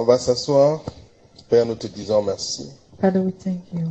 On va s'asseoir. Père, nous te disons merci. Father, we thank you.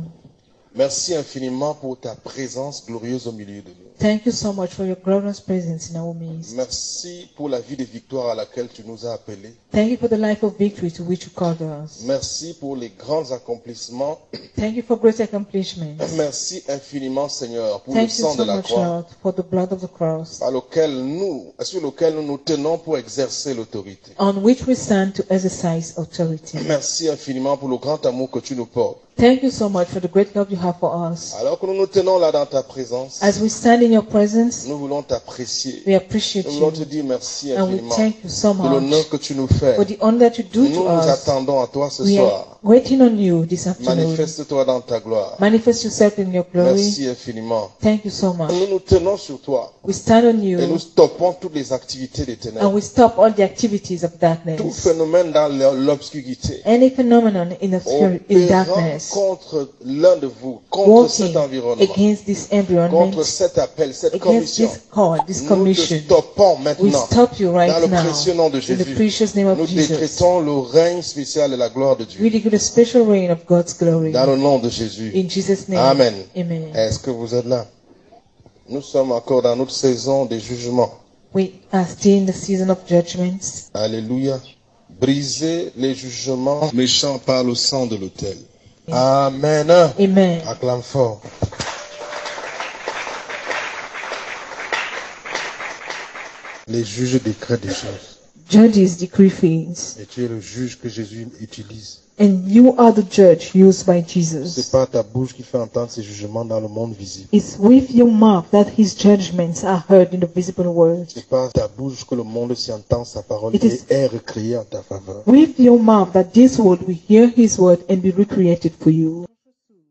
Merci infiniment pour ta présence glorieuse au milieu de nous. Thank you so much for your glorious presence in our midst. Merci pour la vie de victoire à laquelle tu nous as appelés. Thank you for the life of victory to which you called us. Merci pour les grands accomplissements. Thank you for great accomplishments. Merci infiniment, Seigneur, pour le Thank you sang de so la much, croix Lord, for the blood of the cross par lequel nous, sur lequel nous nous tenons pour exercer l'autorité. on which we stand to exercise authority. Merci infiniment pour le grand amour que tu nous portes. Thank you so much for the great love you have for us. Alors que nous nous tenons là dans ta présence, As we stand in your presence, nous voulons t'apprécier. we appreciate Nous voulons te you dire merci and we infiniment thank you so de l'honneur much que tu nous fais. for the honor that you do Nous to nous us. attendons à toi ce We are soir. waiting on you this afternoon. Manifeste-toi dans ta gloire. Manifest yourself in your glory. Merci infiniment. Thank you so much. Nous nous tenons sur toi We stand on et nous you stoppons toutes les activités des and ténèbres. we stop all the activities of Tout darkness. phénomène dans l'obscurité. Any phenomenon in, the spirit, in Opérant darkness, contre l'un de vous, contre cet environnement, against this environment, contre cet appel, cette commission. this call, this Nous te stoppons We maintenant. stop you Dans right le now précieux nom de Jésus. Nous décrétons le règne spécial de la gloire de Dieu. We decree the special reign of God's glory Dans le nom de Jésus. in Jesus' name. Amen. Amen. Est-ce que vous êtes là? Nous sommes encore dans notre saison des jugements. We are still in the season of judgments. Alléluia. Briser les jugements méchants par le sang de l'autel. Amen. Amen. Acclame fort. Les juges décrètent des choses. Judges decree things, Et tu es le juge que Jésus utilise. And you are the judge used by C'est Jesus. par ta bouche qui fait entendre ces jugements dans le monde visible. It's with your mouth that his judgments are heard in the visible world. C'est par ta bouche que le monde s'y entend sa parole It et est en ta faveur. With your mouth that this world will hear his word and be recreated for you.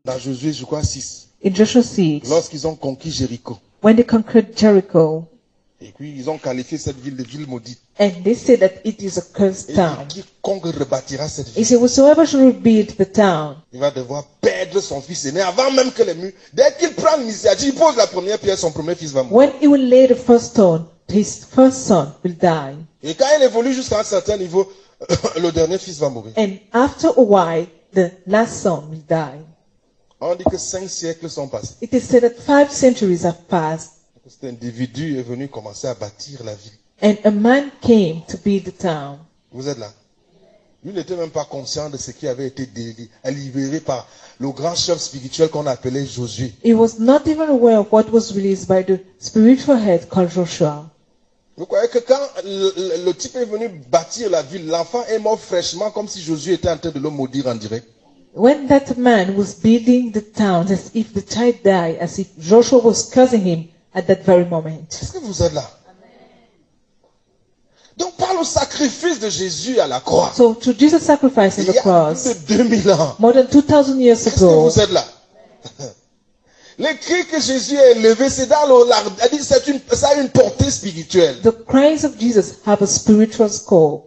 Dans Josué, je crois 6, In Joshua 6, lorsqu'ils ont conquis Jéricho, when they conquered Jericho, et puis ils ont qualifié cette ville de ville maudite, and they said that it is a cursed et town. dit, quiconque rebâtira cette He ville, said, Whosoever shall rebuild the town, il va devoir perdre son fils aîné avant même que les murs. Dès qu'il prend l'initiative, il pose la première pierre, son premier fils va mourir. when he will lay the first stone, his first son will die. Et quand il évolue jusqu'à un certain niveau, le dernier fils va mourir. And after a while, the last son will die. On dit que cinq siècles sont passés. It is said that five centuries have passed, Cet individu est venu commencer à bâtir la ville. and a man came to build the town. Vous êtes là. Lui n'était même pas conscient de ce qui avait été libéré par le grand chef spirituel qu'on appelait Josué. He was not even aware of what was released by the spiritual head called Joshua. Vous croyez que quand le, le- le type est venu bâtir la ville, l'enfant est mort fraîchement comme si Josué était en train de le maudire en direct? When that man was building the town as if the child died, as if Joshua was cursing him at that very moment. Est-ce que vous êtes là? Donc par le sacrifice de Jésus à la croix, So to Jesus' sacrifice on il the y a cross, plus de 2000 ans, more than 2,000 years est-ce que ago, vous êtes là? Les cris que Jésus a élevés, c'est dans le, la- c'est-à-dire c'est une, ça a une portée spirituelle. the cries of Jesus have a spiritual score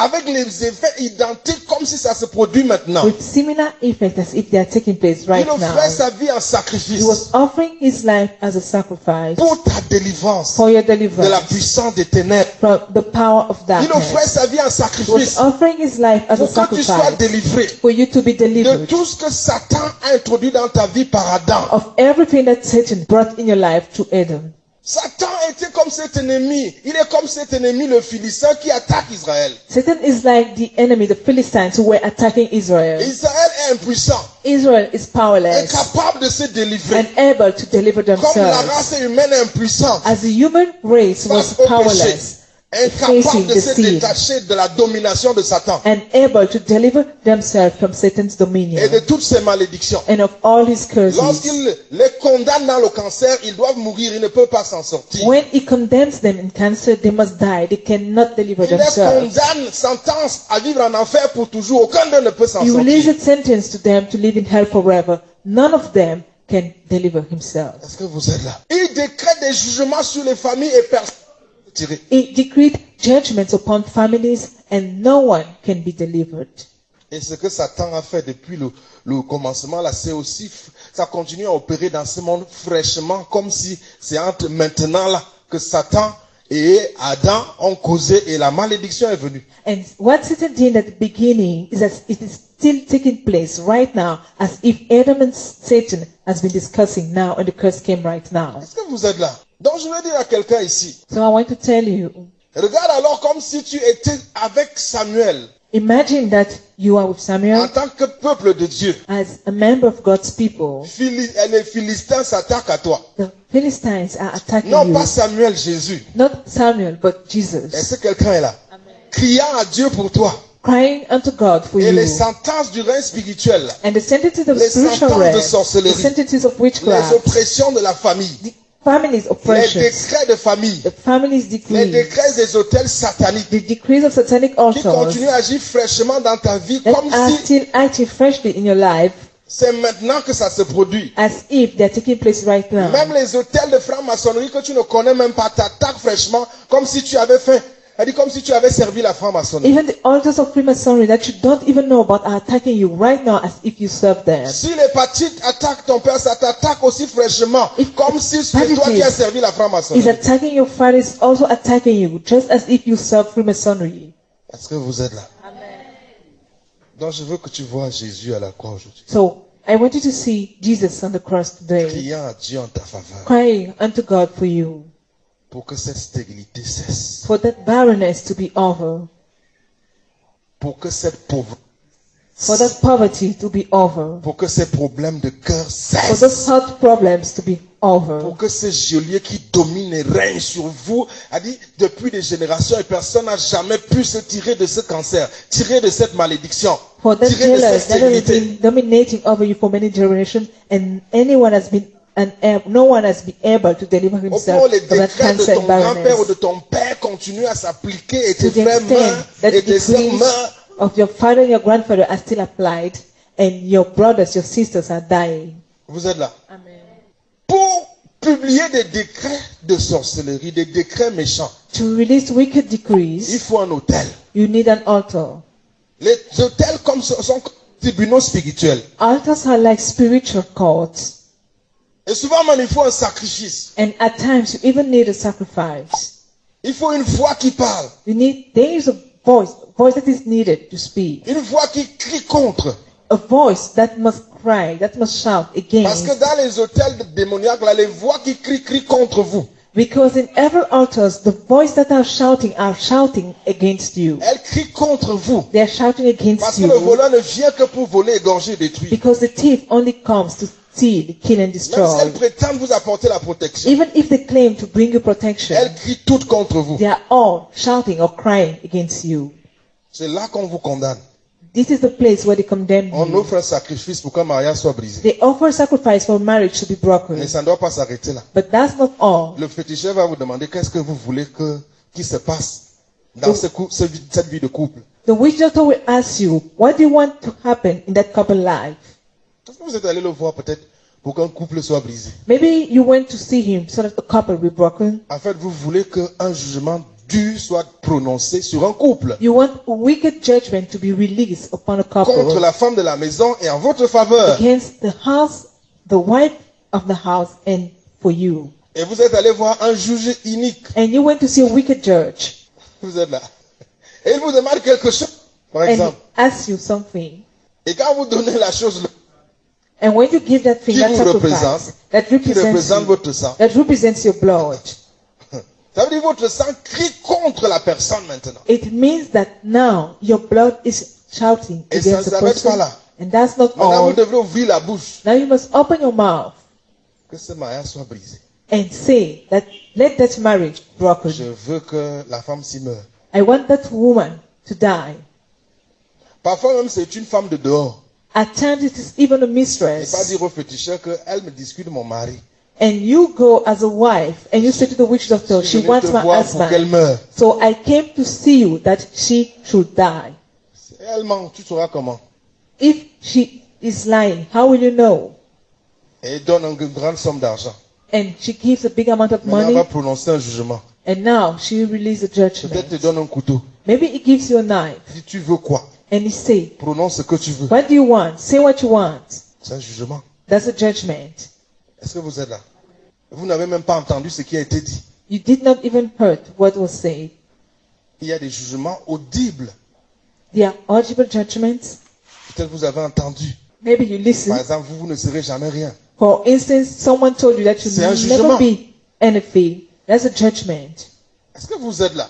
Avec les effets identiques comme si ça se produit maintenant. with similar effect as if they are taking place Il right offrait now. sa vie en He sacrifice was offering his life as a sacrifice pour ta délivrance for your de la deliverance puissance des ténèbres. from the power of Il offrait darkness. sa vie en He was sacrifice offering his life as a pour que tu sois sacrifice délivré for you to be de delivered tout ce que Satan a introduit dans ta vie par Adam. of everything that Satan brought in your life to Adam. Satan était comme cet ennemi. Il est comme cet ennemi, le Philistin, qui attaque Israël. Satan is like the enemy, the Philistines who were attacking Israel. Israël est impuissant, Israel is powerless incapable de se délivrer. and able to deliver Comme la themselves. race humaine est impuissante, As the human race was powerless incapable de se détacher de la domination de Satan and able to deliver themselves from Satan's dominion et de toutes ses malédictions. and of all his curses. Lorsqu'il les condamne dans le cancer, ils doivent mourir, ils ne peuvent pas s'en sortir. When he condemns them in cancer, they must die. They cannot deliver Il les themselves. condamne, sentence à vivre en enfer pour toujours. Aucun d'eux ne peut s'en He releases sortir. a sentence to them to live in hell forever. None of them can deliver himself. Est-ce que vous êtes là? Il décrète des jugements sur les familles et personne tirer. He decreed judgments upon families and no one can be delivered. Et ce que Satan a fait depuis le, le commencement, là, c'est aussi, ça continue à opérer dans ce monde fraîchement, comme si c'est entre maintenant là que Satan et Adam ont causé et la malédiction est venue. And what Satan did at the beginning is that it is still taking place right now as if Adam and Satan has been discussing now and the curse came right now. Est-ce que vous êtes là? Donc je vais dire à quelqu'un ici, So I want to tell you, regarde alors comme si tu étais avec Samuel imagine that you are with en Samuel tant que peuple de Dieu. as a member of God's people. Phili- et les Philistins s'attaquent à toi. The Philistines are attacking Non you. pas Samuel, Jésus. Not Samuel, but Jesus. Est-ce que quelqu'un est là? Criant à Dieu pour toi. Crying unto God for Et you. les sentences du règne spirituel, And the sentences of Les spiritual sentences de realm, sorcellerie. the sentences of les witchcraft, oppressions de la famille, the les décrets de famille, the les décrets des hôtels sataniques the decrees of satanic qui altars continuent à agir fraîchement dans ta vie that comme are si still acting freshly in your life c'est maintenant que ça se produit. as if they're taking place right now. Même les hôtels de franc-maçonnerie que tu ne connais même pas t'attaquent fraîchement comme si tu avais faim. Elle dit comme si tu avais servi la franc-maçonnerie. Even the altars of Freemasonry that you don't even know about are attacking you right now as if you serve them. Si l'hépatite attaque ton père, ça t'attaque aussi fraîchement. If Comme si c'est toi qui as servi la Is franc-maçonnerie. attacking your father is also attacking you just as if you serve Freemasonry. Est-ce que vous êtes là Donc je veux que tu vois Jésus à la croix aujourd'hui. So I want you to see Jesus on the cross today, Priant à Dieu en ta faveur. crying unto God for you, Pour que cette stérilité cesse. for that barrenness to be over, Pour que cette pauvreté, for that poverty to be over, pour que ces problèmes de cœur for those cessent. heart problems to be over, Pour que ce geôlier qui domine et règne sur vous, a dit depuis des générations et personne n'a jamais pu se tirer de ce cancer, tirer de cette malédiction, for that tirer de jailer cette stérilité. dominating over you for many generations, and anyone has been and no one has been able to deliver himself from that de ton grand-père ou de ton père continuent à s'appliquer et tes frères meurent et tes sœurs decrees meurent. of your father and your grandfather are still applied, and your brothers, your sisters are dying. Vous êtes là. Amen. Pour publier des décrets de sorcellerie, des décrets méchants, To release wicked il decrees, faut un hôtel. you need an altar. Les hôtels comme sont comme tribunaux spirituels. Altars are like spiritual courts, Et souvent même, il faut un sacrifice. and at times you even need a sacrifice. Il faut une voix qui parle. You need there is a voice, voice that is needed to speak, Une voix qui crie contre. a voice that must cry, that must shout Parce que against. dans les hôtels démoniaques, là, les voix qui crient, crient contre vous. Because in every altars, the voice that are shouting are shouting against you. Elles crient contre vous. They are shouting Parce against que le you. voleur ne vient que pour voler, égorger, détruire. Because the thief only comes to steal, kill, and Même si elles vous apporter la protection, Even if they claim to bring you protection, elles crient toutes contre vous. they are all shouting or crying against you. C'est là qu'on vous condamne. This is the place where they condemn On you. offre un sacrifice pour qu'un mariage soit brisé. They offer sacrifice for marriage to be broken. Mais ça ne doit pas s'arrêter là. But that's not all. Le féticheur va vous demander qu'est-ce que vous voulez que, qui se passe dans ce cette vie de couple. The witch doctor will ask you, what do you want to happen in that couple life? Vous êtes allé le voir peut-être pour qu'un couple soit brisé Maybe you went to see him so that the couple be broken. En fait, vous voulez qu'un jugement dur soit prononcé sur un couple You want a wicked judgment to be released upon a contre couple la femme de la maison et en votre faveur. against the house, the wife of the house, and for you. Et vous êtes allé voir un juge unique. And you went to see a wicked judge, Vous êtes là. Et il vous demande quelque chose, par and he exemple. asks you something. Et quand vous donnez la chose And when you give that thing, that sacrifice, that represents you, that represents your blood, ça veut dire votre sang crie contre la personne maintenant. it means that now your blood is shouting Et ça against the s'arrête pas person. là. And that's not Maintenant, vous all. ouvrir la bouche. Now you must open your mouth Que ce mariage soit brisé. and say that let that marriage broken. Je veux que la femme s'y meure. I want that woman to die. Parfois même, c'est une femme de dehors. At times it is even a Et pas mistress. dire au féticheur qu'elle me discute de mon mari. And you go as a wife and you say to the witch doctor, she wants my husband. So I came to see you that she should die. Si elle ment, tu sauras comment. If she is lying, how will you know? Et elle donne une grande somme d'argent. And she gives a big amount of Maintenant, elle money va prononcer un jugement. and now she releases a Peut-être te judgment. donne un couteau. Maybe he gives you a knife Si tu veux quoi? And he say, Prononce ce que tu veux. what do you want? Say what you want. C'est un jugement. That's a judgment. Est-ce que vous êtes là? Vous n'avez même pas entendu ce qui a été dit. You did not even heard what was said. Il y a des jugements audibles. There are audible judgments. Peut-être vous avez entendu. Maybe you listen. Par exemple, vous, vous ne serez jamais rien. For instance, someone told you that you will never be anything. That's a judgment. Est-ce que vous êtes là?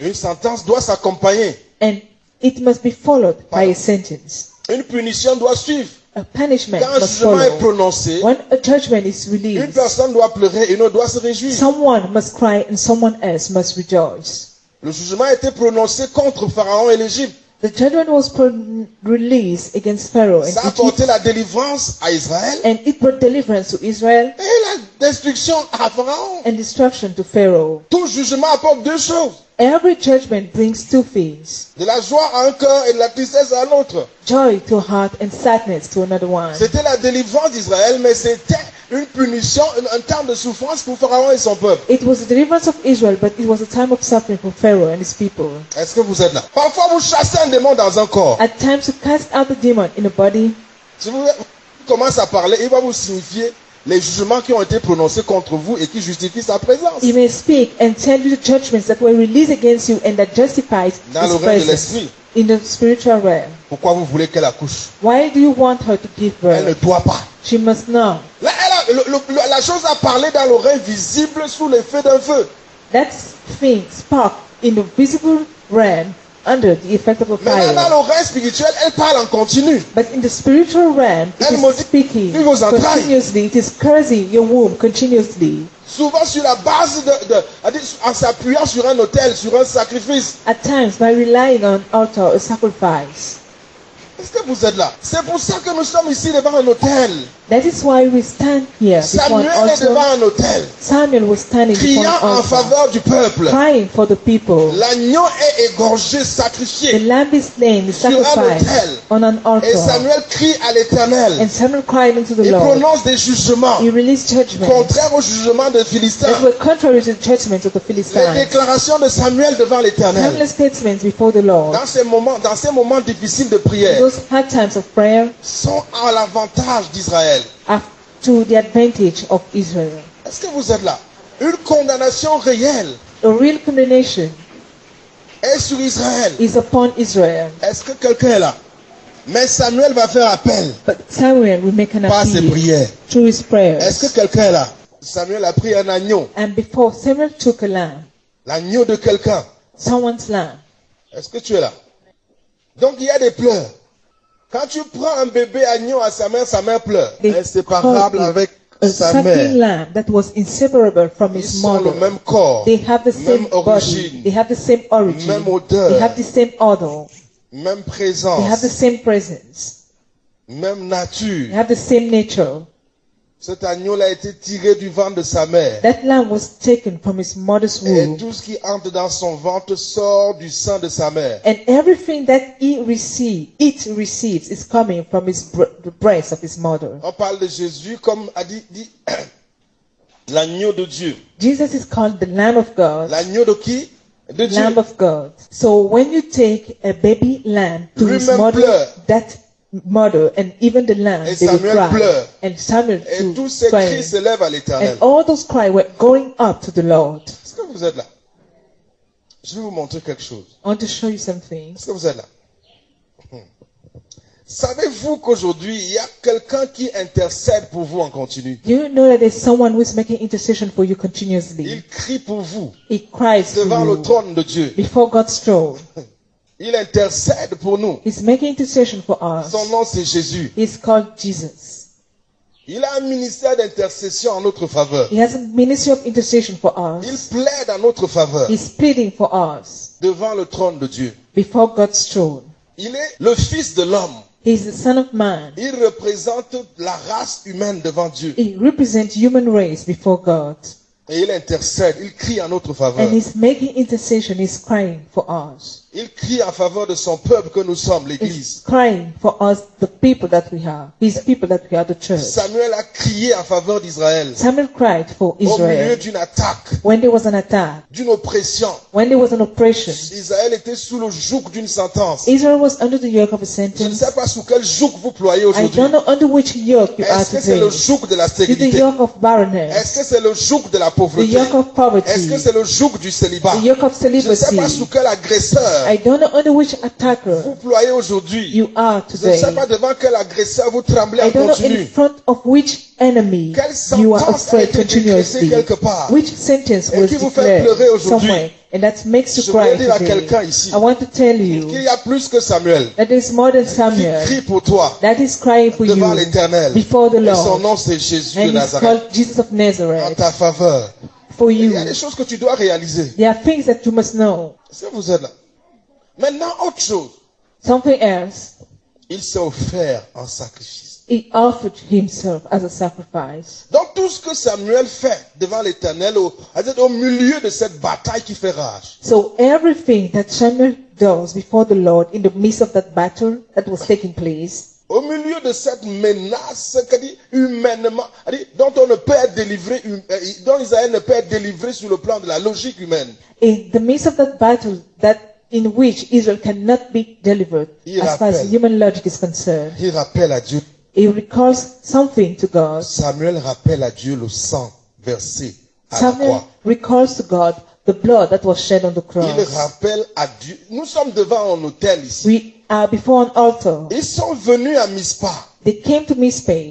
Une sentence doit s'accompagner. And it must be followed by a sentence. Une punition doit suivre. A punishment Quand un must jugement est follow. prononcé, When a judgment is une released, personne doit pleurer et une autre doit se réjouir. someone must cry and someone else must rejoice. Le jugement a été prononcé contre Pharaon et l'Égypte. The judgment was pro- released against Pharaoh and Ça a Egypt, apporté la délivrance à Israël and it brought deliverance to Israel et destruction à Pharaon. and destruction to Pharaoh. Tout jugement apporte deux choses. Every judgment brings two things De la joie à un cœur et de la tristesse à l'autre. joy to a heart and sadness to another one. C'était la délivrance d'Israël, mais c'était une punition, un, un temps de souffrance pour Pharaon et son peuple. It was the deliverance of Israel, but it was a time of suffering for Pharaoh and his people. Est-ce que vous êtes là? Parfois, vous chassez un démon dans un corps. At times, to cast out the demon in a body, Si vous commencez à parler, il va vous signifier les jugements qui ont été prononcés contre vous et qui justifient sa présence. he may speak and tell you the judgments that were released against you and that justifies Dans le his règne de presence l'esprit. in the spiritual realm. Pourquoi vous voulez qu'elle accouche? Why do you want her to give Elle ne birth? doit pas. She must. Là, elle a- le- le- la chose a parlé dans l'oreille visible sous l'effet d'un feu. That thing in the visible realm under the effect of a Mais là, dans fire. l'oreille spirituelle, elle parle en continu. But in the spiritual realm, it Elle is speaking continuously. It is cursing your womb continuously. Souvent sur la base de, de- en s'appuyant sur un autel, sur un sacrifice. At times, by relying on altar or sacrifice. Est-ce que vous êtes là? C'est pour ça que nous sommes ici devant un autel. That is why we stand here Samuel est devant un autel, Samuel was standing criant an en altar, faveur du peuple. crying for the people. L'agneau est égorgé, The sacrifié. lamb is slain, is sacrificed on an Et altar. Samuel crie à l'éternel. And Samuel cried unto the Il Lord. prononce des jugements He released judgment contraires au jugement des Philistins. that were contrary to the judgment of the Les Philistines. déclarations de Samuel devant l'éternel. Samuel's statements before the Lord, Dans ces moments, dans ces moments difficiles de prière, those hard times of prayer, sont à l'avantage d'Israël. are to the advantage of Israel. Est-ce que vous êtes là? Une condamnation réelle A real condemnation est sur Israël. is upon Israel. Est-ce que quelqu'un est là? Mais Samuel va faire appel But Samuel will make an par ses appeal prières. through his prayers. Est-ce que quelqu'un est là? Samuel a pris un agneau, And before Samuel took a lamb, l'agneau de quelqu'un. someone's lamb, Est-ce que tu es là? Donc il y a des pleurs. Quand tu prends un bébé agneau à sa mère, sa mère pleure. They Inséparable avec sa mère. lamb that was inseparable from Ils his sont le mother. même corps, They have the same même body. origine, They have the same origin. même odeur, They have the same odor. même They have the présence, same presence. même They nature. have the same nature. Cet agneau-là a été tiré du ventre de sa mère. That lamb was taken from his mother's Et womb. tout ce qui entre dans son ventre sort du sein de sa mère. And everything that he receives, it receives, is coming from his the breast of his mother. On parle de Jésus comme a dit, dit l'agneau de Dieu. Jesus is called the Lamb of God. L'agneau de qui? De Dieu. Lamb of God. So when you take a baby lamb to his mother, pleure. that mother and even the Et they Samuel cry. pleure. And Samuel Et too tous ces cris s'élèvent à l'éternel. And all those cries were going up to the Lord. Est-ce que vous êtes là Je vais vous montrer quelque chose. I want to show you something. Est-ce que vous êtes là Hmm. Savez-vous qu'aujourd'hui, il y a quelqu'un qui intercède pour vous en continu Do you know that there's someone who is making intercession for you continuously? Il crie pour vous He cries devant le trône de Dieu. before God's throne. Il intercède pour nous. He's making intercession for us. Son nom, c'est Jésus. He's called Jesus. Il a un ministère d'intercession en notre faveur. He has a ministry of intercession for Il us. plaide en notre faveur He's pleading for us devant le trône de Dieu. before God's throne. Il est le Fils de l'homme. He's the Son of Man. Il représente la race humaine devant Dieu. He represents human race before God. Et il intercède, il crie en notre And faveur. he's making intercession, he's crying for us. Il crie en faveur de son peuple que nous sommes, is l'église. crying for us, the people that we are, his people that we are, the church. Samuel a crié en faveur d'Israël Samuel cried for au milieu Israel d'une attaque, when there was an attack, d'une oppression. when there was an oppression. Israël était sous le joug d'une sentence. Israel was under the yoke of a Je ne sentence. sais pas sous quel joug vous ployez I aujourd'hui. don't know under which yoke you are Est-ce que c'est le today. joug de la Is the stérilité? yoke of barrenness, Est-ce que c'est le joug de la the pauvreté? yoke of Est-ce poverty, que c'est le joug du célibat? the yoke of Je ne sais pas celibacy. sous quel agresseur I don't know under which attacker vous ployez aujourd'hui. you are Je ne sais today. pas devant quel agresseur vous tremblez I en don't know in continu. front of which enemy you are afraid continuously. quelque part? Which sentence Et was qui vous fait declared pleurer aujourd'hui? somewhere and that makes you cry today. I want to tell qu'il you y a plus que Samuel that there is more than qui Samuel crie pour toi that is crying for devant you l'éternel. before the Lord. nom c'est Jésus de And Nazareth. called Jesus of En Nazareth ta faveur. for Il you. y a des choses que tu dois réaliser. There are things that you must know. Vous êtes là? Maintenant, autre chose. Something else. Il s'est offert en sacrifice. He offered himself as a sacrifice. Donc tout ce que Samuel fait devant l'éternel, au, au milieu de cette bataille qui fait rage, So everything that Samuel does before the Lord in the midst of that battle that was taking place, au milieu de cette menace que dit humainement, dont on ne peut être délivré, hum- euh, dont Israël ne peut être délivré sur le plan de la logique humaine. in the midst of that battle that in which Israel cannot be delivered Il as far as human logic is concerned. Il rappelle à Dieu, He recalls something to God. Samuel rappelle à Dieu le sang versé à la croix. recalls to God the blood that was shed on the Il cross. rappelle à Dieu. Nous sommes devant un ici. We are before an altar. Ils sont venus à Mispa They came to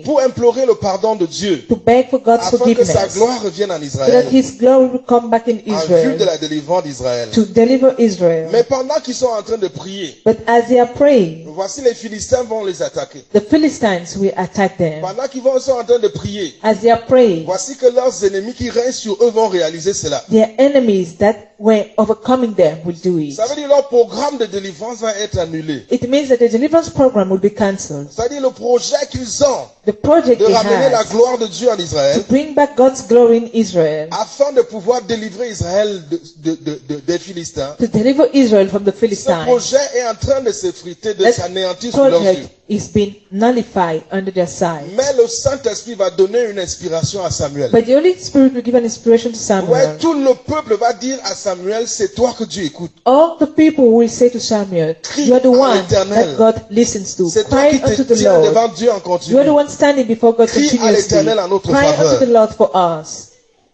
pour implorer le pardon de Dieu to beg for God's afin que sa forgiveness gloire revienne en so that Israël His glory will come back in en vue de Israel la délivrance d'Israël. to deliver Israel. Mais pendant qu'ils sont en train de prier, But as they are praying, voici les Philistins vont les attaquer. the Philistines will attack them. Pendant qu'ils vont- sont en train de prier, As they are praying, voici que leurs ennemis qui règnent sur eux vont réaliser cela. their enemies that were overcoming them will do it. Ça veut dire leur programme de délivrance va être annulé. It means that the deliverance program will be cancelled. C'est-à-dire le projet qu'ils ont The project de ramener la gloire de Dieu en to Israël bring back God's glory in Israel, afin de pouvoir délivrer Israël de- de- de- de- des Philistins. to deliver Israel from the Ce Philistines, projet est en train de s'effriter, de s'anéantir sous leurs yeux. project is being nullified under their side. Mais le Saint-Esprit va donner une inspiration à Samuel. But the Holy Spirit will give an inspiration to Ouais, Samuel. tout le peuple va dire à Samuel, c'est toi que Dieu écoute. All the people will say to Samuel, Crie You are the one that God listens to. C'est toi qui te devant Dieu en You are continu. the one standing before God Crie à continuously. l'Éternel en notre Cry faveur. the Lord for us.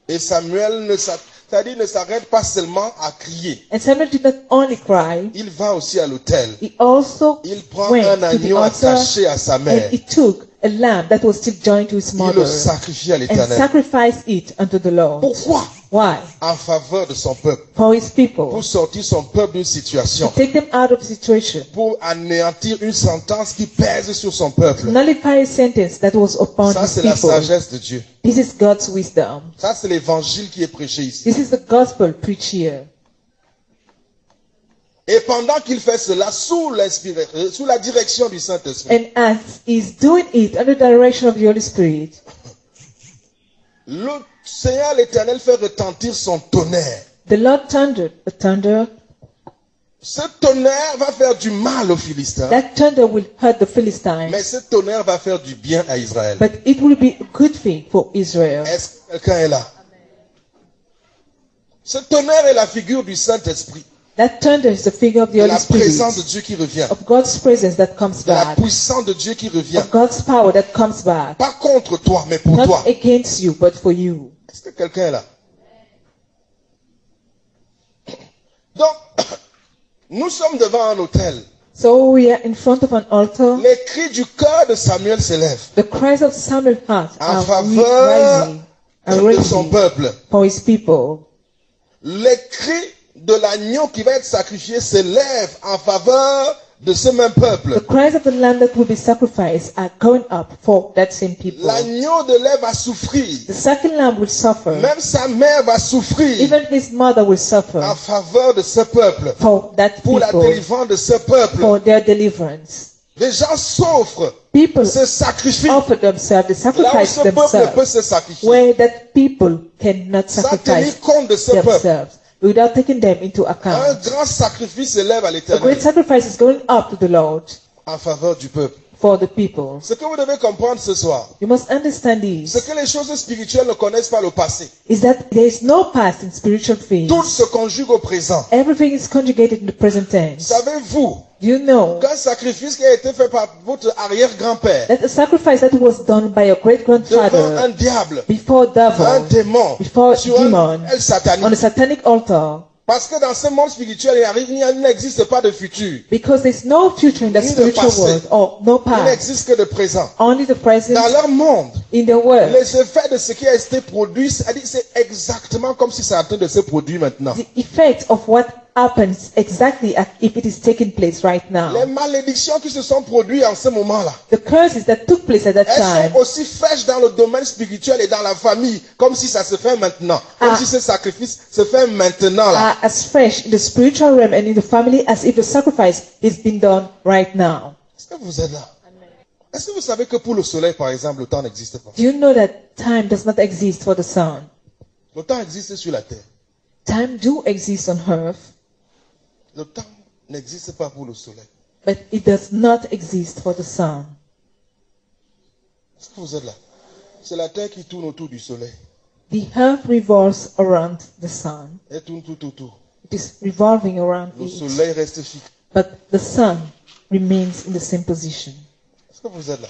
Et Samuel ne s'a- c'est-à-dire ne s'arrête pas seulement à crier. And Samuel did not only cry, Il va aussi à l'autel. he also Il prend went un agneau attaché à sa and mère. he took a lamb that was still joined to his mother and sacrificed it unto the Lord. Pourquoi Why? En faveur de son peuple. For his people. Pour sortir son peuple d'une To situation. take them out of situation. Pour anéantir une sentence qui pèse sur son peuple. Nullify a sentence that was upon Ça, his c'est la people. sagesse de Dieu. This is God's wisdom. Ça, c'est l'évangile qui est prêché ici. This is the gospel preached here. Et pendant qu'il fait cela, sous, l'inspira- euh, sous la direction du Saint-Esprit, And as he's doing it under the direction of the Holy Spirit, le Seigneur l'Éternel fait retentir son tonnerre. the Lord thundered a thunder. Ce tonnerre va faire du mal aux Philistins, That thunder will hurt the Philistines, mais ce tonnerre va faire du bien à Israël. but it will be a good thing for Israel. Est-ce que quelqu'un est là? Ce tonnerre est la figure du Saint-Esprit, That thunder is the figure of the Holy la présence de Dieu qui revient, of God's presence that comes de la back, puissance de Dieu qui revient. of God's power that comes back, Pas contre toi, mais pour toi. not against you, but for you. Est-ce que quelqu'un est là? Donc, nous sommes devant un hôtel. So we are in front of an altar. Les cris du cœur de Samuel s'élèvent The cries of Samuel's heart en are faveur rising, de son peuple. for his people. Les cris de l'agneau qui va être sacrifié en faveur de ce même The peuple. cries of the lamb that will be sacrificed are going up for that same people. L'agneau de lait va souffrir. The second lamb will suffer. Même sa mère va souffrir Even his mother will suffer en faveur de ce peuple. for that Pour la people, délivrance de ce peuple. for their deliverance. Les gens s'offrent, People se sacrifient. offer themselves, they Là où sacrifice peuple peut themselves. se sacrifier. Where that people cannot Sans tenir sacrifice compte de ce peuple. Without taking them into Un account. grand sacrifice s'élève à A great l'éternel sacrifice is going up to the Lord en faveur du peuple. for the people. Ce que vous devez comprendre ce soir, You must understand c'est this que les choses spirituelles ne connaissent pas le passé. is that there is no past in spiritual things. Tout se conjugue au présent. Everything is conjugated in the present tense. Savez-vous you know qu'un sacrifice qui a été fait par votre arrière-grand-père that a sacrifice that was done by your great devant un diable, before un devil démon, Before sur un demon. satanique. on a satanic altar Parce que dans ce monde spirituel, il il il n'existe pas de futur. because there's no future in the Ni spiritual passé. world or no Il past, n'existe que de présent. only the present Dans leur monde, in the world. les effets de ce qui a été produit, c'est exactement comme si c'est en train de se produire maintenant. The effect of what happens exactly if it is taking place right Les now. malédictions qui se sont produites en ce moment-là, The curses that took place at that elles time sont aussi fraîches dans le domaine spirituel et dans la famille, comme si ça se fait maintenant. Comme Ah. si ce sacrifice se fait maintenant là. are as fresh in the spiritual realm and in the family as if the sacrifice is being done right now. Est-ce que vous êtes là? Est-ce que vous savez que pour le soleil, par exemple, le temps n'existe pas? Do you know that time does not exist for the sun? Le temps existe sur la terre. Time do exist on earth, Le temps n'existe pas pour le soleil. but it does not exist for the sun. Est-ce que vous êtes là? C'est la terre qui tourne autour du soleil. The earth revolves around the sun. Elle tourne tout autour. It is revolving around Le it, soleil reste fixe. but the sun remains in the same position. Est-ce que vous êtes là?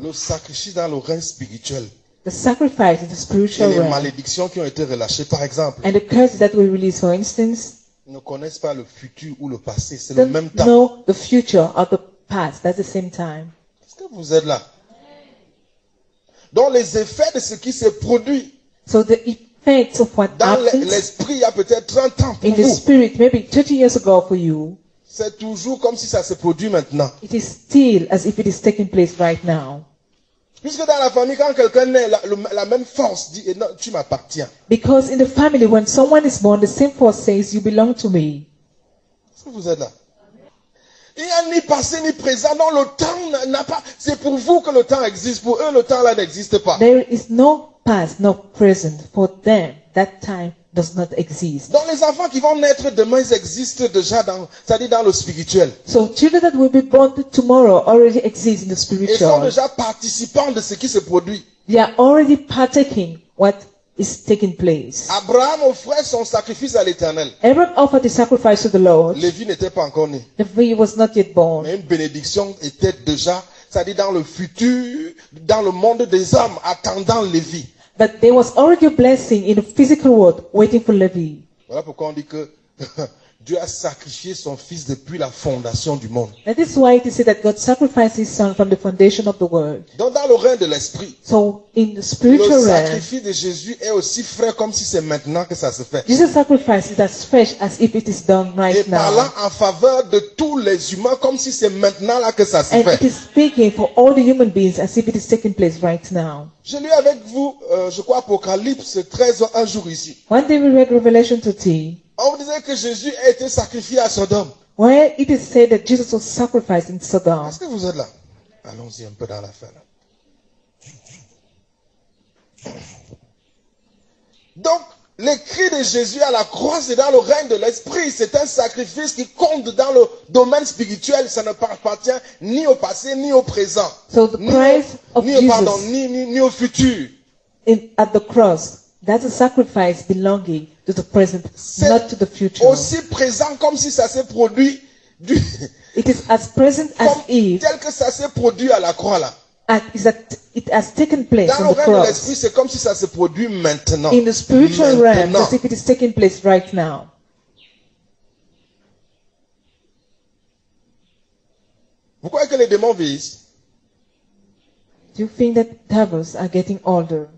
Le sacrifice dans le règne spirituel The sacrifice in the et spiritual les realm malédictions qui ont été relâchées, par exemple, and the curses that we release, for instance, ne connaissent pas le futur ou le passé. C'est le même temps. know the future or the past at the same time. Est-ce que vous êtes là? Donc les effets de ce qui s'est produit So the effects of what dans l- happened l'esprit il y a peut-être 30 ans pour in the vous, spirit, maybe 30 years ago for you, c'est toujours comme si ça se produit maintenant. it is still as if it is taking place right now. Puisque dans la famille, quand quelqu'un naît, la, la même force dit, eh non, tu m'appartiens. Because in the family, when someone is born, the same force says, You belong to me. Est-ce que vous êtes là? Il n'y a ni passé ni présent. Non, le temps n'a- n'a pas. C'est pour vous que le temps existe. Pour eux, le temps là n'existe pas. There is no past, no present. For them, that time does not exist. Donc les enfants qui vont naître demain, ils existent déjà dans, c'est-à-dire dans le spirituel. So children that will be born tomorrow already exist in the Ils sont spiritual. déjà participants de ce qui se produit. They are already partaking what is taking place. Abraham offrait son sacrifice à l'éternel. Abraham offered the sacrifice to the Lord. Lévi n'était pas encore né. He was not yet born. Mais une bénédiction était déjà, c'est-à-dire dans le futur, dans le monde des hommes, attendant Lévi. But there was already a blessing in the physical world waiting for Levi. Voilà pourquoi on dit que Dieu a sacrifié son fils depuis la fondation du monde. That is why it is said that God sacrificed his son from the foundation of the world. Donc dans le règne de l'esprit, So in the le spiritual realm, sacrifice de Jésus est aussi frais comme si c'est maintenant que ça se fait. Jesus' sacrifice is as fresh as if it is done Et right parlant now. en faveur de tous les humains comme si c'est maintenant là que ça se And it fait. is speaking for all the human beings as if it is taking place right now. Je lis avec vous, euh, je crois, Apocalypse 13, un jour ici. One day we read Revelation 13, On disait que Jésus a été sacrifié à Sodome. where it is said that Jesus was sacrificed in Sodom. Est-ce que vous êtes là? Allons-y un peu dans l'affaire. là. Donc, les cris de Jésus à la croix, c'est dans le règne de l'esprit. C'est un sacrifice qui compte dans le domaine spirituel. Ça ne appartient ni au passé, ni au présent. So the Ni au, of ni au- pardon, Jesus ni, ni, ni au futur. in, at the cross, that's a sacrifice belonging to the present, not to the future. aussi présent comme si ça s'est produit du, It is as present as comme if tel que ça s'est produit à la croix là. at, is that it has taken place Dans on le the règne de cross. c'est comme si ça se produit maintenant. In the spiritual realm, Maintenant. as if it is taking place right now. Vous croyez que les démons vieillissent Do you think that devils are getting older?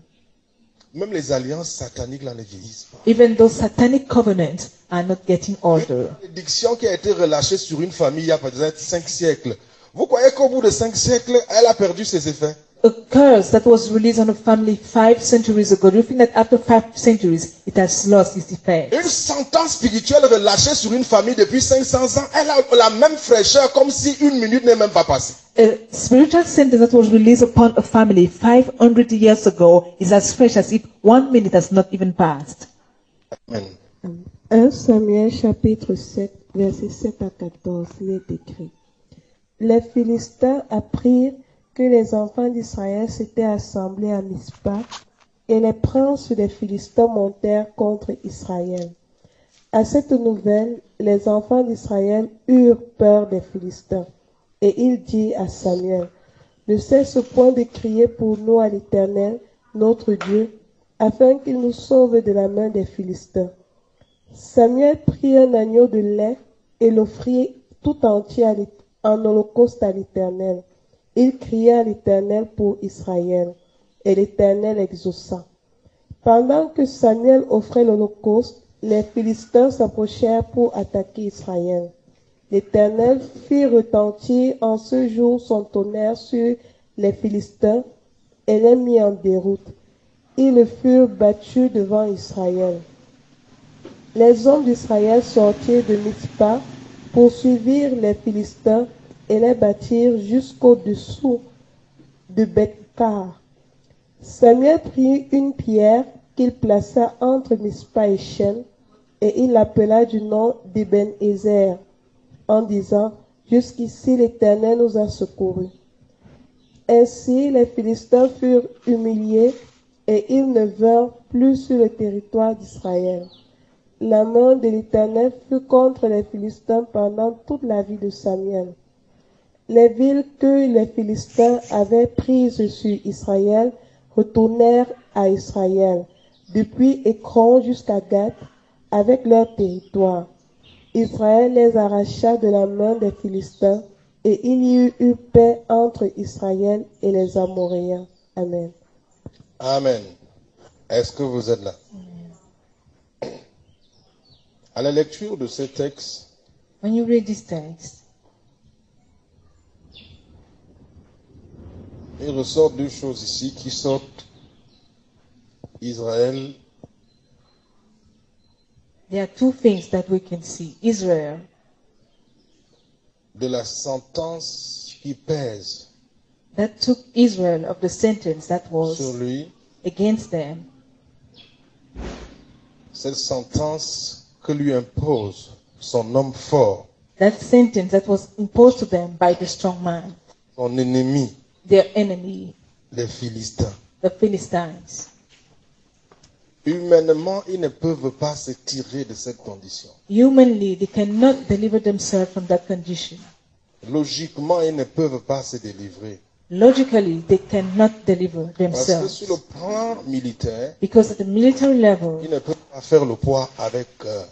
Même les alliances sataniques là ne vieillissent pas. Even those satanic covenants are not getting older. Une bénédiction qui a été relâchée sur une famille il y a peut-être cinq siècles. Vous croyez qu'au bout de cinq siècles, elle a perdu ses effets? A curse that was released on a family five centuries ago, do you think that after five centuries it has lost its effect? Une sentence spirituelle relâchée sur une famille depuis 500 ans, elle a la même fraîcheur comme si une minute n'est même pas passée. A spiritual sentence that was released upon a family 500 years ago is as fresh as if one minute has not even passed. Amen. 1 Samuel chapitre 7, versets 7 à 14, il est écrit. Les Philistins apprirent que les enfants d'Israël s'étaient assemblés à Mispa, et les princes des Philistins montèrent contre Israël. À cette nouvelle, les enfants d'Israël eurent peur des Philistins, et il dit à Samuel, Ne cesse point de crier pour nous à l'Éternel, notre Dieu, afin qu'il nous sauve de la main des Philistins. Samuel prit un agneau de lait et l'offrit tout entier en holocauste à l'Éternel. Il cria à l'Éternel pour Israël, et l'Éternel exauça. Pendant que Samuel offrait l'holocauste, les Philistins s'approchèrent pour attaquer Israël. L'Éternel fit retentir en ce jour son tonnerre sur les Philistins et les mit en déroute. Ils furent battus devant Israël. Les hommes d'Israël sortirent de Mitzpah, poursuivirent les Philistins et les battirent jusqu'au-dessous de Bethkar. Samuel prit une pierre qu'il plaça entre Mitzpah et Shem, et il l'appela du nom d'Eben-Ezer, en disant, Jusqu'ici l'Éternel nous a secourus. Ainsi les Philistins furent humiliés, et ils ne vinrent plus sur le territoire d'Israël. La main de l'Éternel fut contre les Philistins pendant toute la vie de Samuel. Les villes que les Philistins avaient prises sur Israël retournèrent à Israël, depuis Écron jusqu'à Gath, avec leur territoire. Israël les arracha de la main des Philistins, et il y eut eu paix entre Israël et les Amoréens. Amen. Amen. Est-ce que vous êtes là? À la lecture de ce texte, When you read this text, il ressort deux choses ici qui sortent Israël. There are two things that we can see. Israel. De la sentence qui pèse that took Israel of the sentence that sur was lui, against them, cette sentence que lui impose son homme fort, that sentence that was imposed to them by the strong man, son ennemi, their enemy, les Philistins. the Philistines. Humainement, ils ne peuvent pas se tirer de cette condition. Humanly, they cannot deliver themselves from that condition. Logiquement, ils ne peuvent pas se délivrer. Logically, they cannot deliver Parce que themselves sur le plan militaire, because at the military level, ils ne peuvent pas faire le poids avec euh,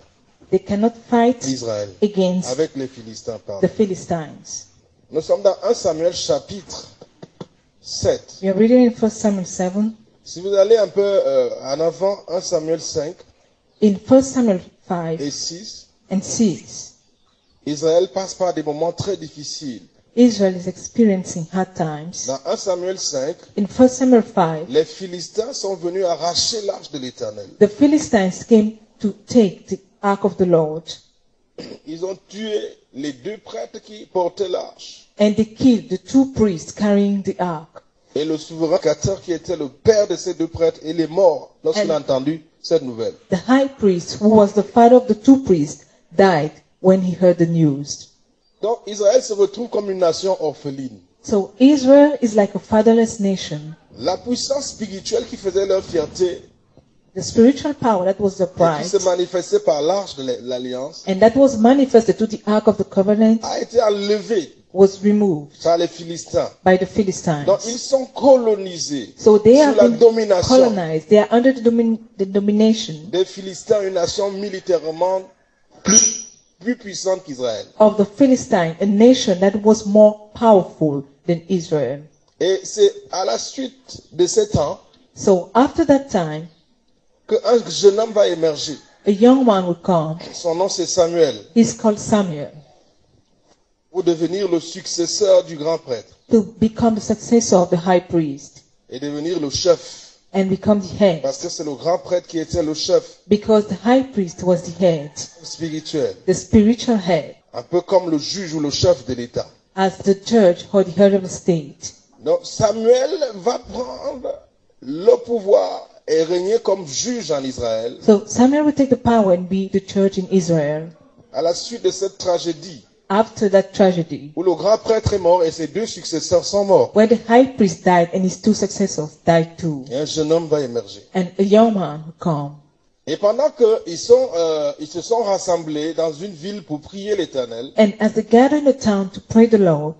they cannot fight Israël, against avec les Philistins. the Pardon. Philistines. Nous sommes dans 1 Samuel chapitre 7. We are reading in 1 Samuel 7. Si vous allez un peu euh, en avant, 1 Samuel 5 In 1 Samuel 5 et 6, and 6, Israël passe par des moments très difficiles. Israel is experiencing hard times. Dans 1 Samuel 5, In 1 Samuel 5, les Philistins sont venus arracher l'arche de l'Éternel. the Philistines came to take the ark of the Lord Ils ont tué les deux prêtres qui portaient l'arche. And they killed the two priests carrying the ark. Et le souverain Cater, qui était le père de ces deux prêtres, il est mort lorsqu'il a entendu cette nouvelle. The high priest, who was the father of the two priests, died when he heard the news. Donc Israël se retrouve comme une nation orpheline. So Israel is like a fatherless nation. La puissance spirituelle qui faisait leur fierté The spiritual power that was the et qui pride se manifestait par l'arche de l'alliance and that was manifested to the ark of the covenant a été enlevée was removed par les Philistins. by the Philistines. Donc ils sont colonisés So they sous la domination colonized. They are under the, domin- the domination des Philistins, une nation militairement plus, plus puissante qu'Israël. of the Philistine, a nation that was more powerful than Israel. Et c'est à la suite de ces temps So after that time, qu'un jeune homme va émerger. a young man would come. Son nom c'est Samuel, He's called Samuel pour devenir le successeur du grand prêtre to become the successor of the high priest et devenir le chef. and become the head Parce que c'est le grand prêtre qui était le chef because the high priest was the head, spirituel, the spiritual head, un peu comme le juge ou le chef de l'État. as the or the head of the state. Donc Samuel va prendre le pouvoir et régner comme juge en Israël. So Samuel will take the power and be the church in Israel. À la suite de cette tragédie, After that tragedy, où le grand prêtre est mort et ses deux successeurs sont morts, where the high priest died and his two successors died too, et un jeune homme va émerger. and a young man will come. Et pendant qu'ils sont, euh, ils se sont rassemblés dans une ville pour prier l'Éternel, And as they gather in the town to pray the Lord,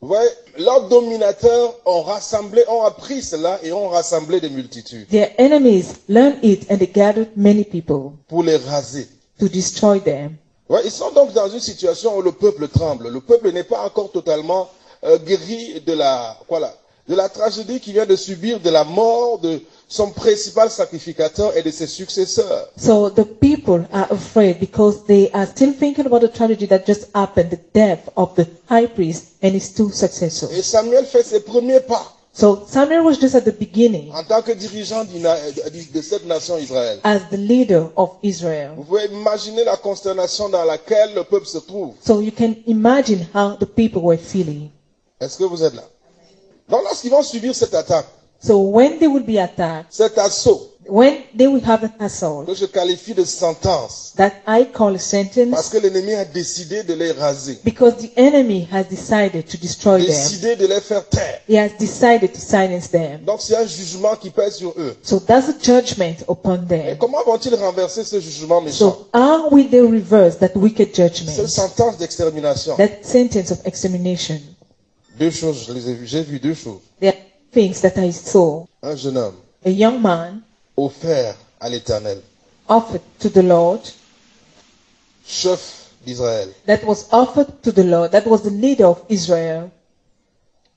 vous voyez, leurs dominateurs ont rassemblé, ont appris cela et ont rassemblé des multitudes their enemies learned it and they gathered many people pour les raser. to destroy them. Ouais, ils sont donc dans une situation où le peuple tremble. Le peuple n'est pas encore totalement euh, guéri de la, voilà, de la tragédie qu'il vient de subir, de la mort de son principal sacrificateur et de ses successeurs. So the people are afraid because they are still thinking about the tragedy that just happened, the death of the high priest and his two successors. Et Samuel fait ses premiers pas So Samuel was just at the beginning en tant que dirigeant de cette nation Israël. as the leader of Israel. Vous pouvez imaginer la consternation dans laquelle le peuple se trouve. So you can imagine how the people were feeling. Est-ce que vous êtes là Donc lorsqu'ils vont subir cette attaque, So when they will be attacked, cet assaut, when they will have an assault, que je qualifie de sentence, that I call a parce sentence, que l'ennemi a décidé de les raser, because the enemy has decided to destroy them. de les faire taire. He has decided to silence them. Donc c'est un jugement qui pèse sur eux. So that's a judgment upon Et them. comment vont-ils renverser ce jugement méchant So how will they reverse that wicked Cette judgment, sentence d'extermination. that sentence of extermination? Deux choses, je les ai vues. J'ai vu deux choses. There are things that I saw. Un jeune homme A young man offert à l'éternel, offered to the Lord, chef d'Israël, that was offered to the Lord, that was the leader of Israel,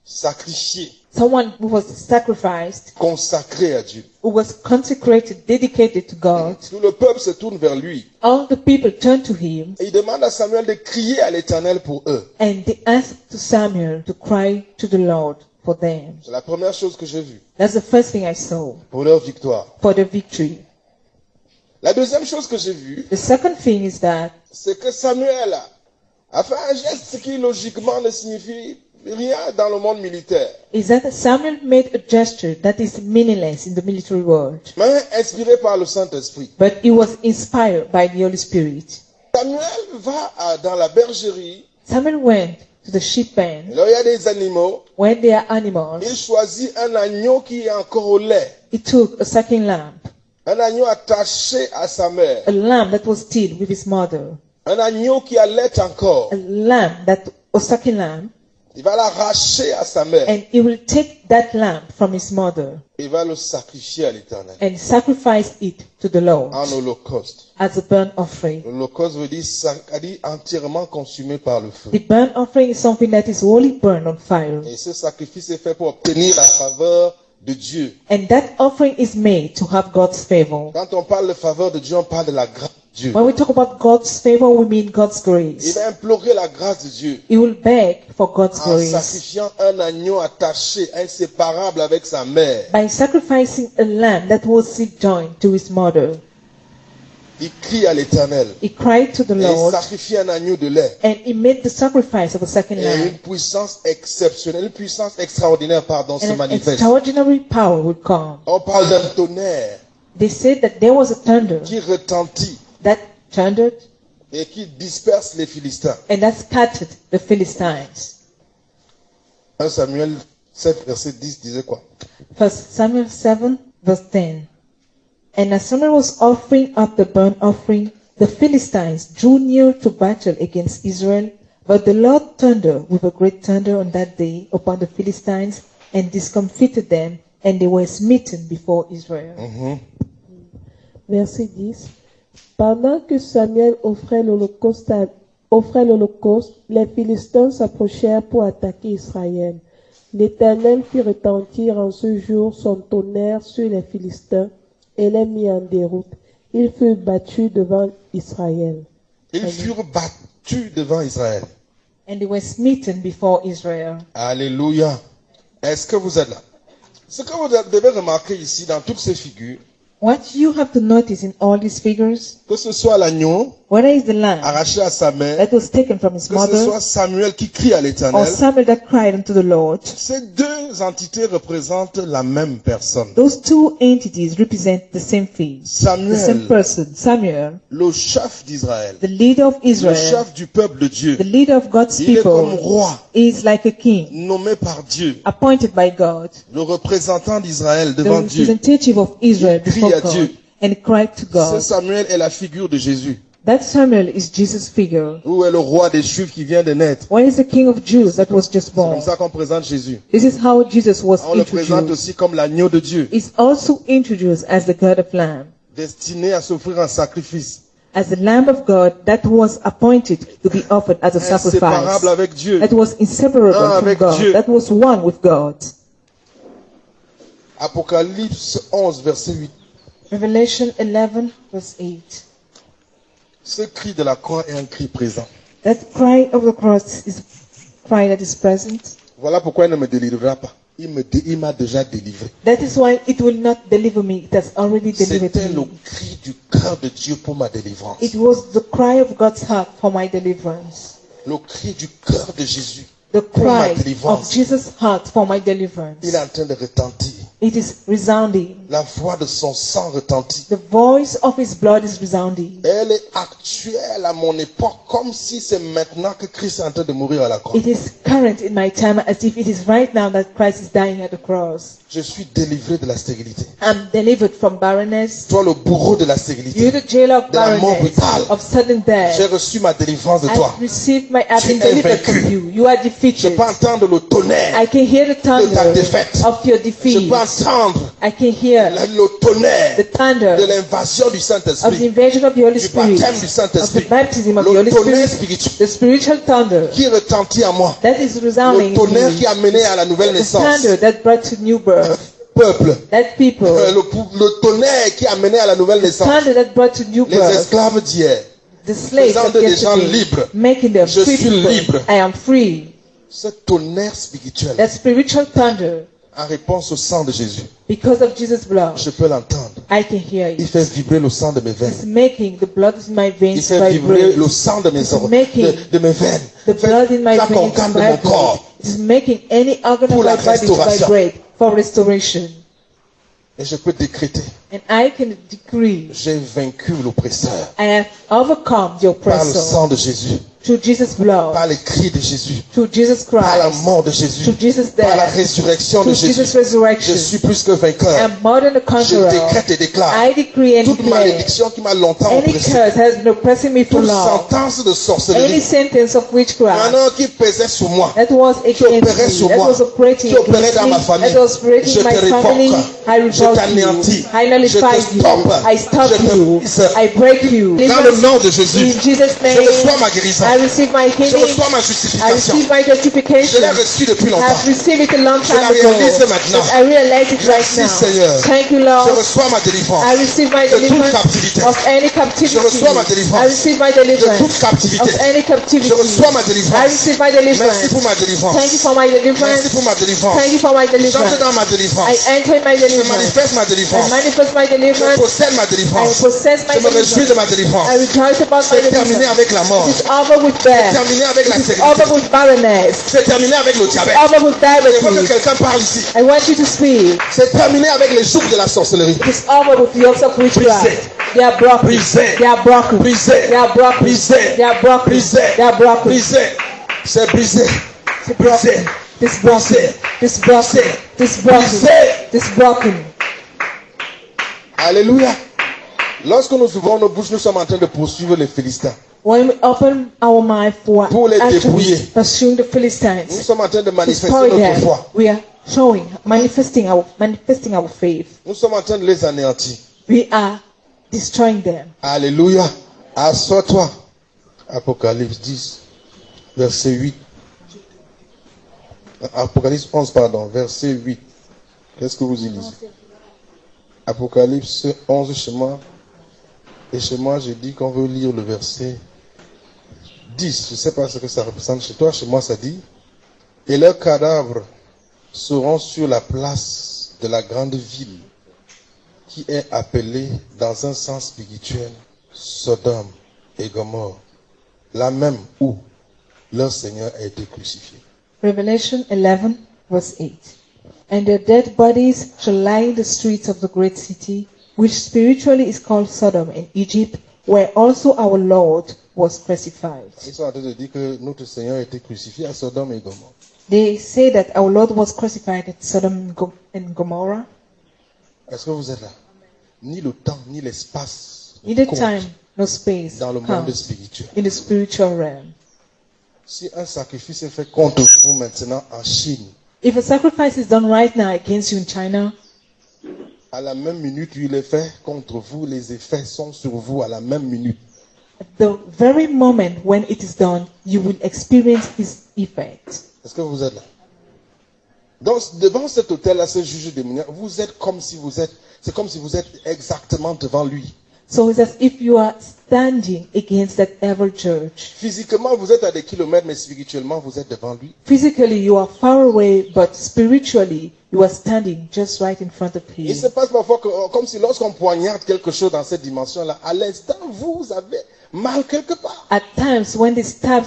sacrifié, someone who was sacrificed, consacré à Dieu. who was consecrated, dedicated to God. Tout le peuple se tourne vers lui. All the people turned to him. Et il demande à Samuel de crier à l'éternel pour eux. and they asked to Samuel to cry to the Lord for them. C'est la première chose que j'ai vue That's the first thing I saw pour leur victoire. for the victory. La deuxième chose que j'ai vue, The second thing is that c'est que Samuel a- fait un geste qui logiquement ne signifie rien dans le monde militaire. is that Samuel made a gesture that is meaningless in the military world, mais inspiré par le Saint-Esprit. but it was inspired by the Holy Spirit. Samuel va à- dans la bergerie, Samuel went to the sheep pen là il y a des animaux, when there are il animals. choisit un agneau qui est encore au lait, He took a sucking lamb, un agneau attaché à sa mère, a lamb that was still with his mother, un agneau qui allait encore. a lamb that a sucking lamb, Il va l'arracher à sa mère, and he will take that lamb from his mother il va le sacrifier à l'éternel and sacrifice it to the Lord en holocauste. as a burnt offering. L'holocauste veut dire, entièrement consumé par le feu. The burnt offering is something that is wholly burned on fire. Et ce sacrifice est fait pour obtenir la faveur de Dieu. And that offering is made to have God's favor. Quand on parle de faveur de Dieu, on parle de la grâce de Dieu. When we talk about God's favor, we mean God's Il grace. va implorer la grâce de Dieu He will beg for God's en grace sacrifiant un agneau attaché, inséparable avec sa mère. by sacrificing a lamb that was joined to his mother. Il crie à l'éternel. He cried to the Et il sacrifie un agneau de lait. and he made the sacrifice of a second Et une puissance exceptionnelle, une puissance extraordinaire, pardon, se manifeste. extraordinary power would come. On parle d'un tonnerre They said that there was a thunder qui retentit that thundered et qui disperse les Philistins. and that scattered the Philistines. 1 Samuel 7, verset 10 disait quoi? First Samuel 7 verse 10. And as Samuel was offering up the burnt offering, the Philistines drew near to battle against Israel. But the Lord thundered with a great thunder on that day upon the Philistines and discomfited them, and they were smitten before Israel. Mm-hmm. Verset 10. Pendant que Samuel offrait l'holocauste, à- offrait l'holocauste, les Philistins s'approchèrent pour attaquer Israël. L'Éternel fit retentir en ce jour son tonnerre sur les Philistins et les mit en déroute. Ils furent battus devant Israël. Ils furent battus devant Israël. And they were smitten before Israel. Alléluia. Est-ce que vous êtes là? Ce que vous devez remarquer ici dans toutes ces figures, What you have to notice in all these figures, que ce soit l'agneau whether it's the lamb arraché à sa mère, that was taken from his que ce mother soit Samuel qui crie à or l'éternel, Samuel that cried unto the Lord, ces deux entités représentent la même personne. those two entities represent the same thing, the same Samuel, person. Samuel, le chef d'Israël, the leader of le Israel, chef du peuple de Dieu, the leader of God's il est comme people, roi, is like a king nommé par Dieu, appointed by God, le représentant d'Israël the devant Dieu. representative of Israel Il crie à Dieu. And cried to Ce God. Samuel est la figure de Jésus, That Samuel is Jesus' figure. où est le roi des Juifs qui vient de naître? Where is the king of Jews that was just C'est comme born? ça qu'on présente Jésus. This is how Jesus was On le présente introduced. aussi comme l'agneau de Dieu, Is also introduced as the God of Lamb, destiné à s'offrir en sacrifice, as the Lamb of God that was appointed to be offered as a sacrifice, inséparable avec Dieu. that was inseparable Un from avec God, Dieu. that was one with God. Apocalypse 11, verset 8. Revelation 11 verse 8. Ce cri de la croix est un cri présent. That cry of the cross is cry that is present. Voilà pourquoi il ne me délivrera pas. Il me dé- m'a déjà délivré. That is why it will not deliver me. It has already delivered C'était le me. cri du cœur de Dieu pour ma délivrance. It was the cry of God's heart for my deliverance. Le cri du cœur de Jésus. The Pour ma cry délivrance. of Jesus' heart for my deliverance. Il est en train de retentir. It is resounding. La voix de son sang retentit. The voice of his blood is resounding. Elle est actuelle à mon époque, comme si c'est maintenant que Christ est en train de mourir à la croix. It is current in my time as if it is right now that Christ is dying at the cross. Je suis délivré de la stérilité. I'm delivered from barrenness. Toi, le bourreau de la You're stérilité. the jailer of De la mort barrenness, brutale. of sudden J'ai death. reçu ma délivrance de toi. I've received my, I've Tu been delivered from you. You are Je defeated. peux entendre le tonnerre. I can hear the ta thunder défaite. of your Je defeat. peux entendre I can hear le tonnerre the thunder de l'invasion du of the Saint-Esprit. invasion of the Holy Du Spirit, baptême du of the Saint-Esprit. baptism of the Le Holy tonnerre Spirit, spirituel the spiritual thunder qui retentit en moi. that is Le resounding tonnerre qui a mené à la nouvelle the naissance. thunder that brought to new birth, Peuple. that people, Euh, Le, pou- le tonnerre qui a mené à la nouvelle naissance. thunder that brought to new Les birth, esclaves d'hier. the slaves faisant des gens libres. making them Je free suis people. libre. I am free. Ce tonnerre spirituel, That spiritual thunder, en réponse au sang de Jésus, because of Jesus' blood, je peux l'entendre. I can hear Il it. fait vibrer le sang de mes It's veines. making the blood in my Il veins fait vibrer vibrate. le sang de mes, It's or- making de, de mes veines. The Fait blood in my veins organe de mon corps. It's making any organ Pour of la my body vibrate for restoration. Et je peux décréter, And I can decree, j'ai vaincu l'oppresseur I have overcome the par le sang de Jésus, through Jesus' blood, par les cris de Jésus, Jesus par la mort de Jésus, Jesus' par la résurrection de Jesus' Jésus. Je suis plus que vainqueur. I'm more than a Je décrète et déclare I decree and toute declare malédiction qui m'a longtemps any oppressé, curse has been oppressing me for toute long, sentence de any sorcellerie, sentence of witchcraft maintenant qui pesait sur moi, that was qui opérait sur that moi, was operating qui opérait dans ma famille, that was operating je in my family, je t'anéantis, I je nullify te you, I stop je te you, brise. I break you. Dans le nom de Jésus, In Jesus' je reçois ma guérison, I receive my je healing, reçois ma I justification. receive my Je justification. l'ai reçu depuis I longtemps. have received it a long Je time la ago. réalise maintenant. But I realize it right Merci, now. Seigneur. Thank you, Je Lord. reçois ma délivrance I receive my de toute deliverance captivité. of any captivity. Je reçois ma délivrance I receive my de toute deliverance captivité. of any captivity. Je reçois ma I délivrance. receive my Merci deliverance. pour ma délivrance. Thank you for my Merci deliverance. pour ma délivrance. Thank you for my J'entre deliverance. dans ma I délivrance. enter in my Je deliverance. manifeste ma I délivrance. manifest my Je deliverance. possède ma I délivrance. possess my Je me réjouis de deliverance. ma délivrance. I rejoice about my C'est terminé deliverance. avec la mort? Over with C'est death. terminé avec la It's stérilité. over with barrenness. C'est terminé avec le diabète. Over with Je veux que quelqu'un parle ici. I want you to speak. C'est terminé avec les jours de la sorcellerie. It's over with the yokes of witchcraft. Brisé. They are broken. Brisé. They are broken. Brisé. They are broken. Brisé. They are broken. Brisé. They are broken. Brisé. C'est brisé. It's broken. Broken. It's broken. Broken. Alléluia. Lorsque nous ouvrons nos bouches, nous sommes en train de poursuivre les Philistins. When we open our mouth for Pour les dépouiller. pursuing the Nous Philistines, sommes en train de manifester notre foi. we are showing, manifesting our, manifesting our faith. Nous sommes en train de les anéantir. We are destroying them. Alléluia. Assois-toi. Apocalypse 10, verset 8. Apocalypse 11, pardon, verset 8. Qu'est-ce que vous y lisez? Apocalypse 11 chez moi. Et chez moi, j'ai dit qu'on veut lire le verset 10. Je ne sais pas ce que ça représente chez toi. Chez moi, ça dit Et leurs cadavres seront sur la place de la grande ville qui est appelée dans un sens spirituel Sodome et Gomorre, la même où leur Seigneur a été crucifié. Revelation 11, verse 8. And their dead bodies shall lie in the streets of the great city, which spiritually is called Sodom in Egypt, where also our Lord was crucified. Ils sont en train de dire que notre Seigneur été crucifié à Sodome et Gomorre. They say that our Lord was crucified at Sodom and Gomorrah. Est-ce que vous êtes là Ni le temps, ni l'espace ne Neither time nor space dans le monde spirituel. in the spiritual realm. Si un sacrifice est fait contre vous maintenant en Chine, If a sacrifice is done right now against you in China, à la même minute il est fait contre vous, les effets sont sur vous à la même minute. at the very moment when it is done, you will experience its effect. Est-ce que vous êtes là? Donc, devant cet hôtel-là, ce juge démoniaque, vous êtes comme si vous êtes, c'est comme si vous êtes exactement devant lui. So it's as if you are standing against that evil church. Physiquement, vous êtes à des kilomètres, mais spirituellement, vous êtes devant lui. Physically, you are far away, but spiritually, you are standing just right in front of Il him. se passe parfois que, comme si lorsqu'on poignarde quelque chose dans cette dimension-là, à l'instant, vous avez mal quelque part. At times, when they stab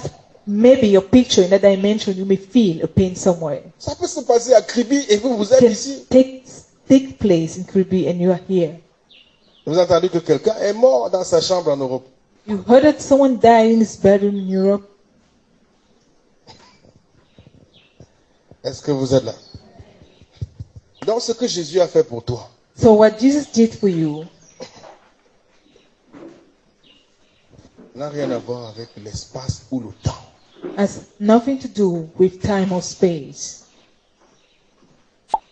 maybe your picture in that dimension, you may feel a pain somewhere. Ça peut se passer à Kribi et vous, vous êtes Can ici. take take place in Kribi and you are here. Vous avez entendu que quelqu'un est mort dans sa chambre en Europe. You heard that someone died in his bedroom in Europe. Est-ce que vous êtes là? Donc, ce que Jésus a fait pour toi, So what Jesus did for you n'a rien à voir avec l'espace ou le temps. has nothing to do with time or space.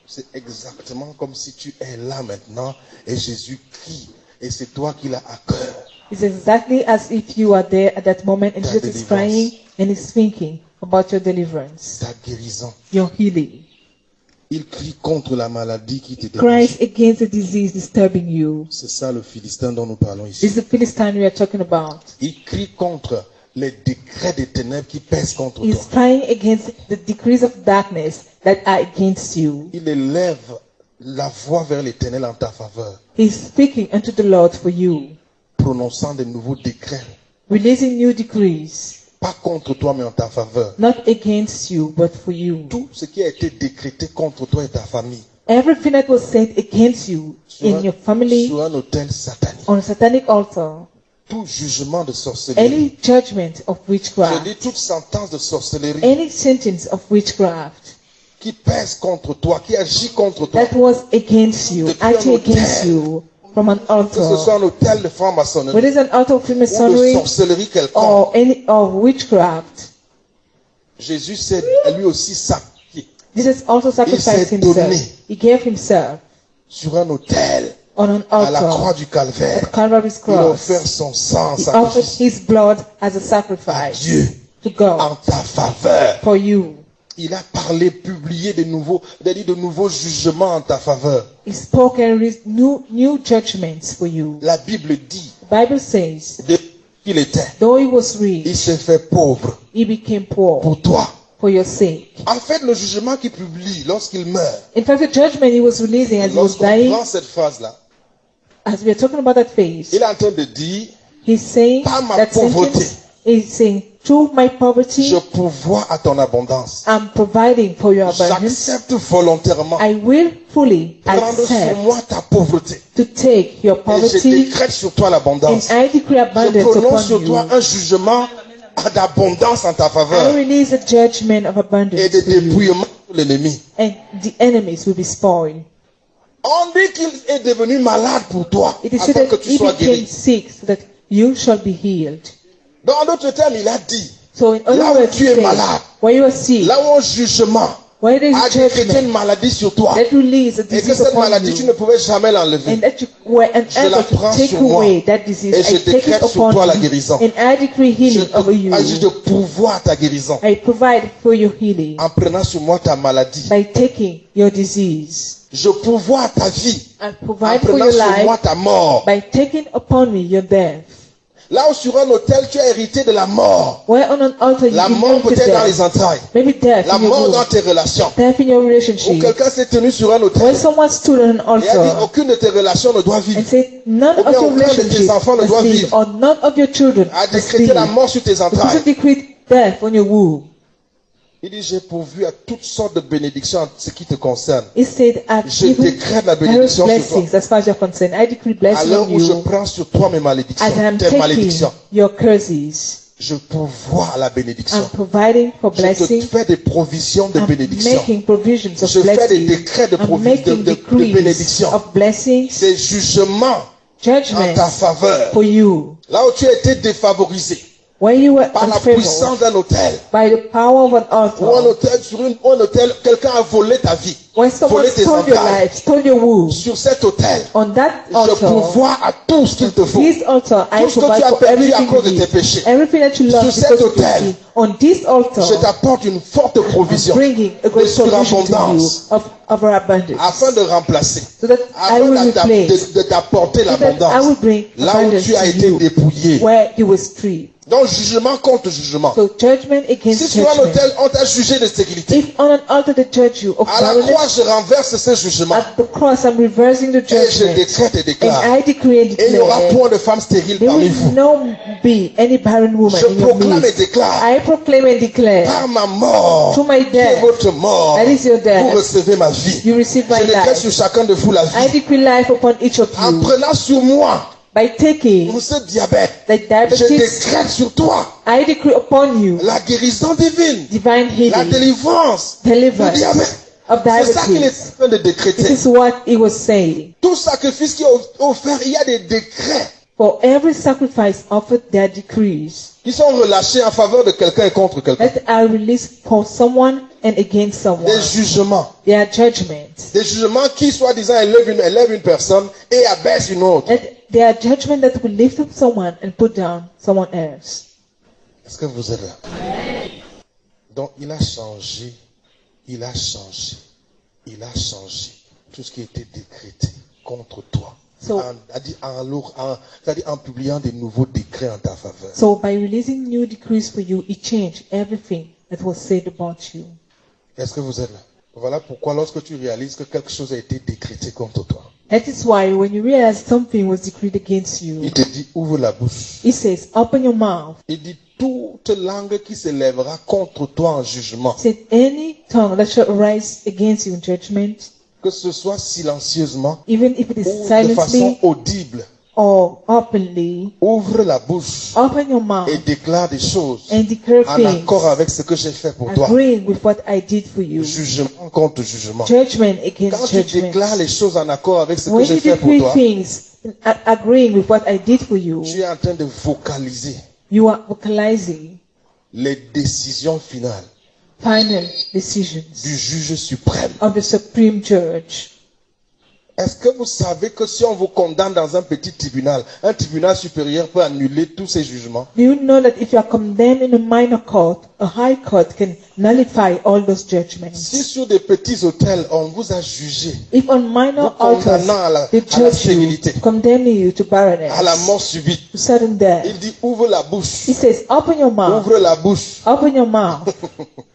C'est exactement comme si tu es là maintenant et Jésus crie et c'est toi qui l'as à cœur. It's exactly as if you are there at that moment and Ta Jesus is crying and is thinking about your deliverance, Ta guérison. your healing. Il crie contre la maladie qui te Cries dérange. against the disease disturbing you. C'est ça le Philistin dont nous parlons This ici. is the Philistine we are talking about. Il crie contre les décrets des ténèbres qui pèsent contre He's toi. crying against the decrees of darkness that are against you. Il élève la voix vers l'éternel en ta faveur, He's speaking unto the Lord for you, prononçant de nouveaux décrets. releasing new decrees, Pas contre toi, mais en ta faveur. not against you, but for you. Tout ce qui a été décrété contre toi et ta famille Everything that was said against you sur in un, your family, sur un autel satanique. on a satanic altar, Tout jugement de sorcellerie. any judgment of Je witchcraft, dis toute sentence de sorcellerie any sentence of witchcraft qui pèse contre toi, qui agit contre toi. that was against you, acting against you from an Que ce soit altar, un hôtel de franc-maçonnerie whether it's an altar of ou de sorcellerie quelconque. or any of witchcraft, Jésus s'est lui aussi sacrifié Jesus also sacrificed himself. donné. He gave himself sur un autel on an à la altar croix du calvaire. at Calvary's Il a cross. offert son sang en He offered sacrifice his blood as a à sacrifice Dieu to God en ta faveur. for you. Il a parlé, publié de nouveaux, c'est-à-dire de nouveaux jugements en ta faveur. He spoke and new, new judgments for you. La Bible dit The Bible says, qu'il était, though he was il s'est fait pauvre he became poor pour toi. for your sake. En fait, le jugement qu'il publie lorsqu'il meurt, In fact, the judgment he was releasing as he was lorsqu'on dying, prend cette phrase-là, as we are talking about that phase, il est en train de dire, he's saying Par ma that pauvreté. sentence, he's saying, through my poverty, je pourvois à ton abondance. I'm providing for your abundance. J'accepte volontairement I will fully prendre sur accept moi ta pauvreté. to take your Et je poverty décrète sur toi and l'abondance. I decree Je abundance prononce sur toi you. un jugement d'abondance en ta I faveur release a judgment of et abundance de for you, dépouillement de l'ennemi. and the enemies will be spoiled. On dit qu'il est devenu malade pour toi It is afin said que that tu he sois became guéri. sick so that you shall be healed. Dans d'autres termes, il a dit, So in Là où words, tu es malade, where you are sick, là où un jugement a judgment maladie sur toi that release a et que disease cette upon maladie, tu you, ne pouvais jamais l'enlever. that you were la unable to prends take sur moi away that disease, et je I take it décrète sur toi la you, guérison. and I decree Je healing over you. agis de pouvoir ta guérison I provide for your healing en prenant sur moi ta maladie. by taking your disease. Je ta vie I en provide for prenant your sur moi life ta mort. by taking upon me your death. Là où sur un autel, tu as hérité de la mort. La mort peut-être dans les entrailles. La mort dans tes relations. Ou quelqu'un s'est tenu sur un autel et a dit aucune de tes relations ne doit vivre. aucun de tes enfants ne doit vivre. A décrété la mort sur tes entrailles. decreed death on your womb. Il dit j'ai pourvu à toutes sortes de bénédictions en ce qui te concerne. He said, Je décrète la bénédiction sur toi. as far as you're concerned. I decree blessing où je prends sur toi mes as malédictions, I'm tes malédictions, your curses. je pourvois la bénédiction. I'm providing for Je te fais des provisions de I'm bénédiction. making provisions of Je fais des décrets de I'm de- making de- de decrees bénédiction. of blessings, Des jugements en ta faveur. for you. Là où tu as été défavorisé Where you were par la puissance d'un hôtel. by the power of an Ou un hôtel, sur une, un hôtel, quelqu'un a volé ta vie. when someone volé tes stole your entrailles. life, stole your womb, Sur cet hôtel, on that je altar, pourvois à tout ce qu'il te faut. this altar, I Tout ce que tu as perdu à cause de tes péchés. need. Everything that you Sur cet. On this altar, Je t'apporte une forte provision bringing a de great provision to you surabondance of, of our abundance. afin de remplacer, So that I afin will d'adap- replace, de, de t'apporter so l'abondance. Là où tu as été dépouillé. where you were stripped. Donc jugement contre jugement. So judgment Si against sur un on t'a jugé de stérilité, If on an altar they judge you of à la croix, je renverse ce jugement at the cross I'm reversing the et je décrète et And déclare. I decree and Et il n'y aura point de femme stérile there parmi vous. no be any barren woman Je in proclame et déclare, I proclaim and declare, par ma mort, through my qui est votre mort, that is your death. vous recevez ma vie. you receive my Je décrète life. sur chacun de vous la I vie. decree life upon each of En you prenant sur moi by taking pour ce diabète, the je diabetes. décrète sur toi I decree upon you la guérison divine, divine la healing, délivrance du deliverance diabète. of C'est ça qu'il est diabetes. en train de This is what he was saying. Tout sacrifice qui est offert, il y a des décrets For every sacrifice offered, there are decrees qui sont relâchés en faveur de quelqu'un et contre quelqu'un. that are released for someone and against someone. Des jugements. There are judgments. Des jugements qui, soi-disant, élèvent une, élèvent une personne et abaissent une autre. That there are judgments that will lift up someone and put down someone else. Est-ce que vous êtes là? Donc, il a changé, il a changé, il a changé tout ce qui était décrété contre toi. So- en, en, en- c'est-à-dire en publiant des nouveaux décrets en ta faveur. So by releasing new decrees for you, it changed everything that was said about you. Est-ce que vous êtes là? Voilà pourquoi lorsque tu réalises que quelque chose a été décrété contre toi, That is why when you realize something was decreed against you, il te dit ouvre la bouche. it says, open your mouth. Il dit toute langue qui s'élèvera contre toi en jugement, said, any tongue that shall arise against you in judgment, que ce soit silencieusement even if it is ou de façon audible, or openly, ouvre la bouche open your mouth et déclare des choses and declare en things accord avec ce que j'ai fait pour toi. with what I did for you. Jugement contre jugement. Judgment Quand tu déclares les choses en accord avec ce que When j'ai you fait pour toi, things a- agreeing with what I did for you, tu es en train de vocaliser you are vocalizing les décisions finales final decisions du juge suprême. of the supreme judge. Est-ce que vous savez que si on vous condamne dans un petit tribunal, un tribunal supérieur peut annuler tous ces jugements? Do you know that if you are condemned in a minor court, a high court can nullify all those Si judgments? sur des petits hôtels, on vous a jugé If on minor Vous condamnant à la- altars they à la you, condemning you to à la barrenness, mort subite, to sudden death, il dit ouvre la bouche, he says, open your mouth, ouvre la bouche. open your mouth,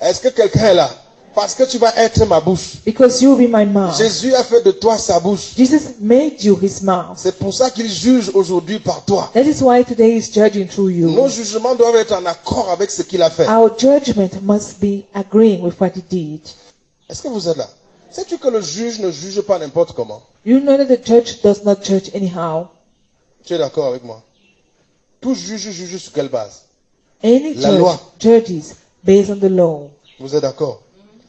Est-ce que quelqu'un est là? Parce que tu vas être ma bouche. because you will be my mouth. Jésus a fait de toi sa bouche. Jesus made you his mouth. C'est pour ça qu'il juge aujourd'hui par toi. That is why today is judging through Nos you. jugements doivent être en accord avec ce qu'il a fait. Our judgment must be agreeing with what he did. Est-ce que vous êtes là? Sais-tu que le juge ne juge pas n'importe comment? You know that the judge does not judge anyhow. Tu es d'accord avec moi? Tout juge juge sur quelle base? Any La judge loi. judges based on the law. Vous êtes d'accord?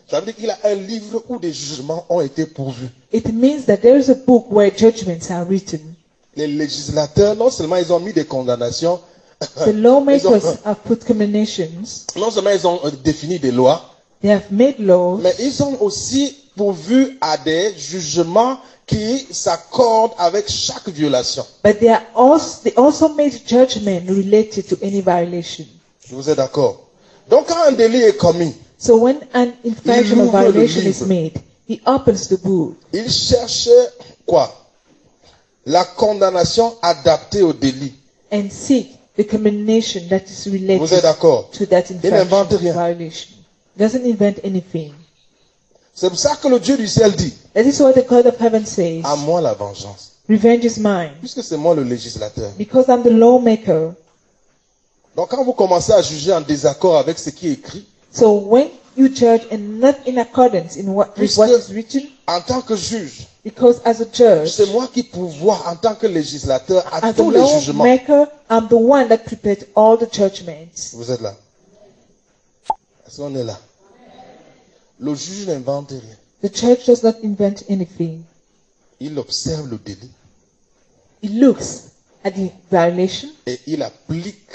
Ça veut dire qu'il a un livre où des jugements ont été pourvus. It means that there is a book where judgments are written. Les législateurs, non seulement ils ont mis des condamnations, The lawmakers ont, have put condemnations. non seulement ils ont euh, défini des lois, They have made laws, mais ils ont aussi pourvu à des jugements qui s'accordent avec chaque violation. but they are also they also made judgment related to any violation. Vous êtes d'accord? Donc quand un délit est commis, So when an infraction or violation is made, he opens the book. il cherche quoi? La condamnation adaptée au délit. and seek the condemnation that is Vous êtes related d'accord? to that Il n'invente infraction rien. violation. Doesn't invent anything. C'est pour ça que le Dieu du ciel dit, That is what the God of heaven says. à moi la vengeance. Revenge is mine. Puisque c'est moi le législateur. Because I'm the lawmaker. Donc quand vous commencez à juger en désaccord avec ce qui est écrit, So when you judge and not in accordance in what, with what is written, en tant que juge, because as a judge, c'est moi qui pourvois en tant que législateur à as tous les jugements. lawmaker, I'm the one that prepared all the judgments. Vous êtes là Est-ce qu'on est là? Le juge n'invente rien. The judge does not invent anything. Il observe le délit He looks at the violation et il applique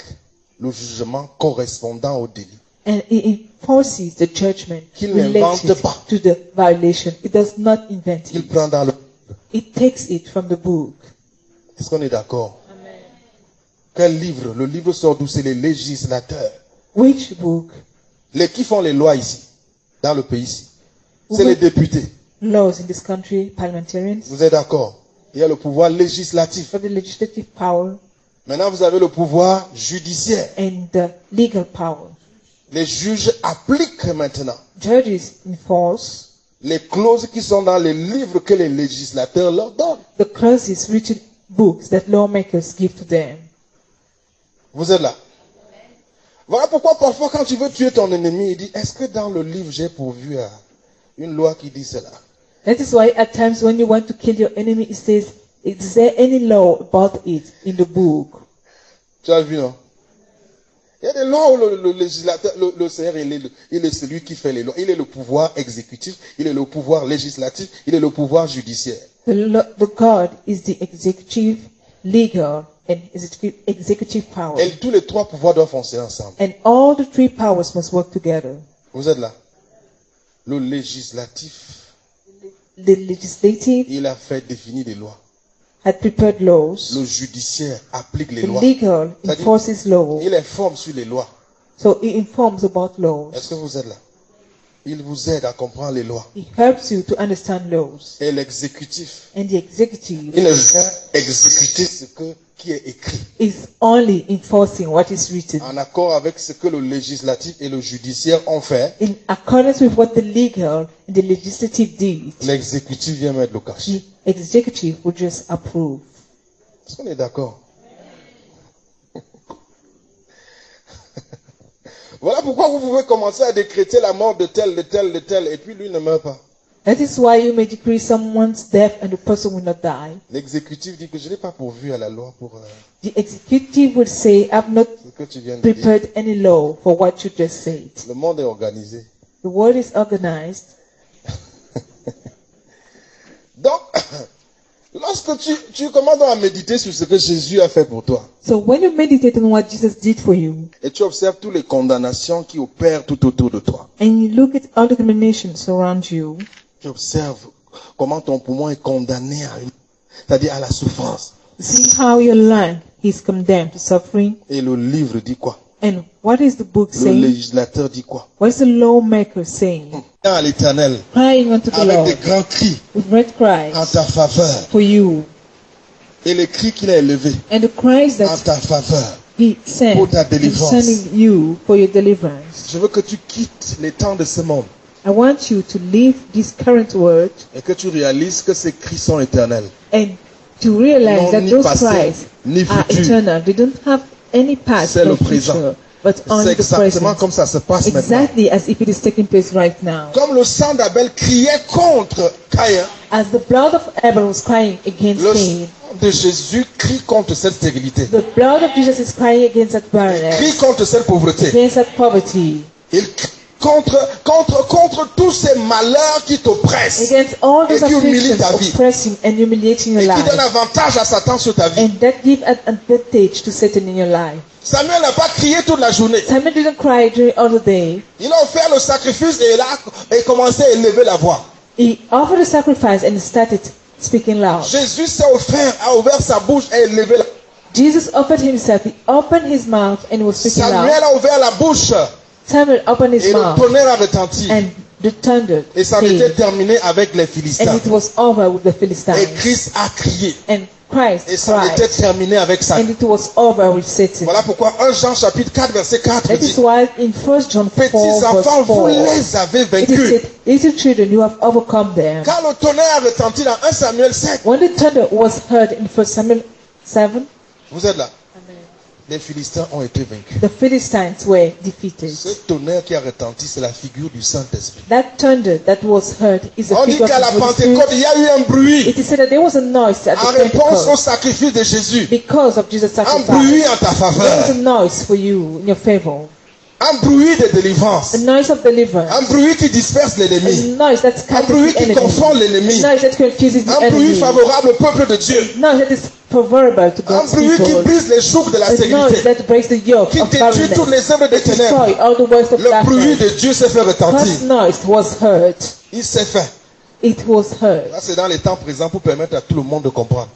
le jugement correspondant au délit. and he enforces the judgment Qu'il n'invente related pas. to the violation. It does not invent Il it. prend dans le... It takes it from the book. Est-ce qu'on est d'accord? Quel livre? Le livre sort d'où? C'est les législateurs. Which book? Les qui font les lois ici, dans le pays ici. C'est Oui. les députés. Laws in this country, parliamentarians, Vous êtes d'accord? Il y a le pouvoir législatif. for the legislative power Maintenant, vous avez le pouvoir judiciaire. and the legal power. Les juges appliquent maintenant Judges enforce les clauses qui sont dans les livres que les législateurs leur donnent. the clauses written books that lawmakers give to them. Vous êtes là Voilà pourquoi parfois quand tu veux tuer ton ennemi, il dit, est-ce que dans le livre j'ai pourvu à une loi qui dit cela? That is why at times when you want to kill your enemy, it says, is there any law about it in the book? Tu as vu, non? Il y a des lois où le, le législateur, le, le Seigneur, il est, le- il est celui qui fait les lois. Il est le pouvoir exécutif, il est le pouvoir législatif, il est le pouvoir judiciaire. The, the God is the executive, legal, and executive, power. Et tous les trois pouvoirs doivent fonctionner ensemble. And all the three powers must work together. Vous êtes là Le législatif, The legislative il a fait définir des lois. Had prepared laws. Le judiciaire applique les The lois. legal enforces. Il informe sur les lois. So it informs about laws. Est-ce que vous êtes là? Il vous aide à comprendre les lois. It helps you to understand laws. Et l'exécutif, And the executive il vient exécuter ce que, qui est écrit. is only enforcing what is written. En accord avec ce que le législatif et le judiciaire ont fait, In accordance with what the legal and the legislative did, l'exécutif vient mettre le the cachet. executive will just approve. Est-ce qu'on est d'accord? Voilà pourquoi vous pouvez commencer à décréter la mort de tel, de tel, de tel, et puis lui ne meurt pas. That is why you may decree someone's death and the person will not die. L'exécutif dit que je n'ai pas pourvu à la loi pour euh, The executive will say, I've not prepared any law for what you just said. Le monde est organisé. The world is organized. Donc, lorsque tu, tu commences à méditer sur ce que Jésus a fait pour toi, So when you meditate on what Jesus did for you, et tu observes toutes les condamnations qui opèrent tout autour de toi, and you look at all the condemnations around you, tu observes comment ton poumon est condamné à une, c'est-à-dire à la souffrance. see how your lung is condemned to suffering. Et le livre dit quoi? And what is the book Le saying? législateur dit quoi? What is the lawmaker saying? À l'éternel, Crying unto the avec Lord des grands cris with great en cries ta faveur. for you, Et les cris qu'il a élevés and the cries en that ta faveur. He sent Pour ta délivrance. you for your deliverance. Je veux que tu quittes les temps de ce monde I want you to leave this current world et que tu réalises que ces cris sont éternels. and to realize Non, that those passé, cries are futur. eternal. They don't have C'est le présent. C'est exactement comme ça se passe maintenant. Exactly as if it is taking place right now. Comme le sang d'Abel criait contre Caïn, As the blood of Abel was crying against le Cain, sang de Jésus crie contre cette stérilité, the blood of Jesus is crying against that crie barrenness, contre cette pauvreté. against that poverty, Il crie contre, contre, contre tous ces malheurs qui t'oppressent against all those Et qui humilie afflictions ta vie. and humiliating your et qui donnent life. avantage à Satan sur ta vie. And that give an advantage to Satan in your life. Samuel n'a pas crié toute la journée. Samuel didn't cry during all the day. Il a offert le sacrifice et il a et commencé à élever la voix. He offered a sacrifice and started speaking loud. Jésus s'est offert, a ouvert sa bouche et élevé la Jesus offered himself. He opened his mouth and was speaking loud. Samuel a ouvert la bouche Samuel opened his et le tonnerre a retenti. and the thunder Et ça came. était terminé avec les And Philistins. it was over with the Et Philistines. Christ a crié. And Christ Et ça était Christ, terminé avec ça. and it was over with Satan. Voilà pourquoi 1 Jean chapitre 4 verset 4 That dit is why in 1 John 4 Petits enfants, vous 4, les avez vaincus. said, little children, you have overcome them. Quand le tonnerre a retenti dans 1 Samuel 7, When the thunder was heard in 1 Samuel 7, vous êtes là. Les Philistins ont été vaincus. the Philistines were defeated. Ce tonnerre qui a retenti, c'est la figure du Saint-Esprit. That thunder that was heard is a On dit figure qu'à la of the Holy Spirit. Pentecôte, il y a eu un bruit It is said that there was a noise at en the réponse au sacrifice de Jésus. because of Jesus' Un sacrifice. bruit en ta There was faveur. a noise for you in your favor, Un bruit de délivrance. a noise of deliverance, Un bruit qui disperse l'ennemi. Un bruit qui confond l'ennemi. Un bruit favorable au peuple de Dieu. Un bruit qui brise les jougs de la sécurité. that breaks the yoke Qui détruit toutes les œuvres des ténèbres. Le bruit de Dieu s'est fait retentir. God's noise was heard? Il s'est fait. It was heard. Là, c'est dans les temps présents pour permettre à tout le monde de comprendre.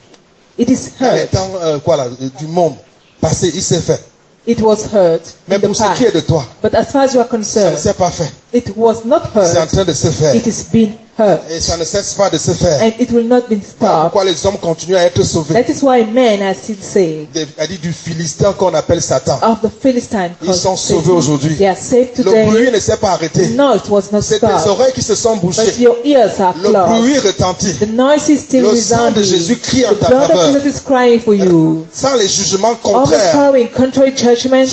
It is Dans les heard. temps euh, quoi, là, du monde passé, il s'est fait. It was heard Mais in the pour ce qui est de toi, But as far as you are ça ne concerned, s'est pas fait. It was not C'est en train de se faire. It is being heard. Et ça ne cesse pas de se faire. And it will not be stopped. pourquoi les hommes continuent à être sauvés? That is why men are still saved. Des- dit du Philistin qu'on appelle Satan. Of the Philistine Ils sont sauvés aujourd'hui. They are saved Le bruit today. ne s'est pas arrêté. No, it was not C'est tes oreilles qui se sont But bouchées. your ears are Le closed. bruit retentit. The noise is still Le sang de. Jésus crie en The ta blood faveur. of Jesus is crying for you. Sans les jugements contraires, Overpowering contrary judgments,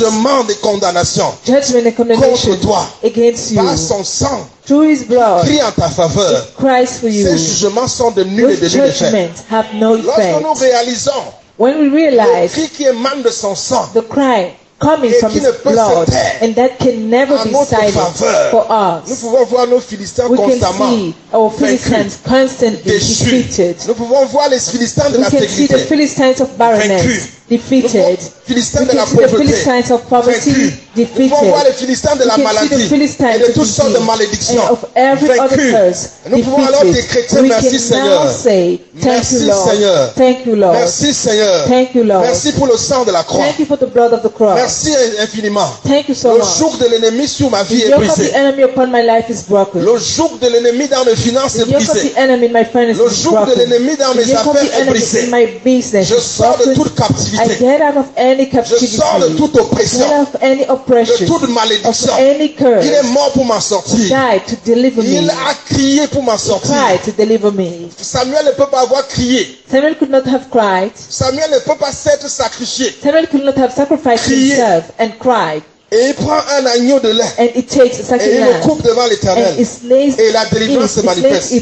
et condamnations judgment and condemnation contre toi. against you. par son sang Through his blood, crie en ta faveur. Ces jugements sont de nul et de nul effet. no Lorsque nous réalisons When we le realize cri qui émane de son sang the cry coming from qui his ne peut se blood, and that can never be silent faveur. for nous us. pouvons voir nos Philistins We can constamment see our Philistines constantly defeated. Nous pouvons voir les Philistins de We can see the Philistines of barrenness Nous defeated. Philistins de la pauvreté, Philistines of poverty vaincus. Nous pouvons voir les defeated. Philistins de la maladie Philistines et de toutes sortes de malédictions, and of every other vaincus. curse Nous pouvons alors defeated. décréter We merci can Seigneur. now say, thank Merci you Lord. Seigneur. Thank you Lord. Merci Seigneur. Thank you Lord. Merci pour le sang de la croix. Thank you for the blood of the cross. Merci infiniment. Thank you so Le joug de l'ennemi sur ma The vie est brisé. the enemy upon my life is broken. Le joug de l'ennemi dans mes finances est brisé. the enemy in my finances Le joug de l'ennemi dans mes affaires est brisé. Je sors de toute I get out of any je captivity. sors de toute oppression, of any de oppression. toute Of malédiction. any curse. Il est mort pour died to deliver me. Il a crié pour m'en sortir. Cried to deliver me. Samuel ne peut pas avoir crié. Samuel could not have cried. Samuel ne peut pas s'être sacrifié. Samuel could not have sacrificed Crié. himself and cried. Et il prend un agneau de lait And it takes a et il le coupe devant l'éternel. Et la délivrance se manifeste.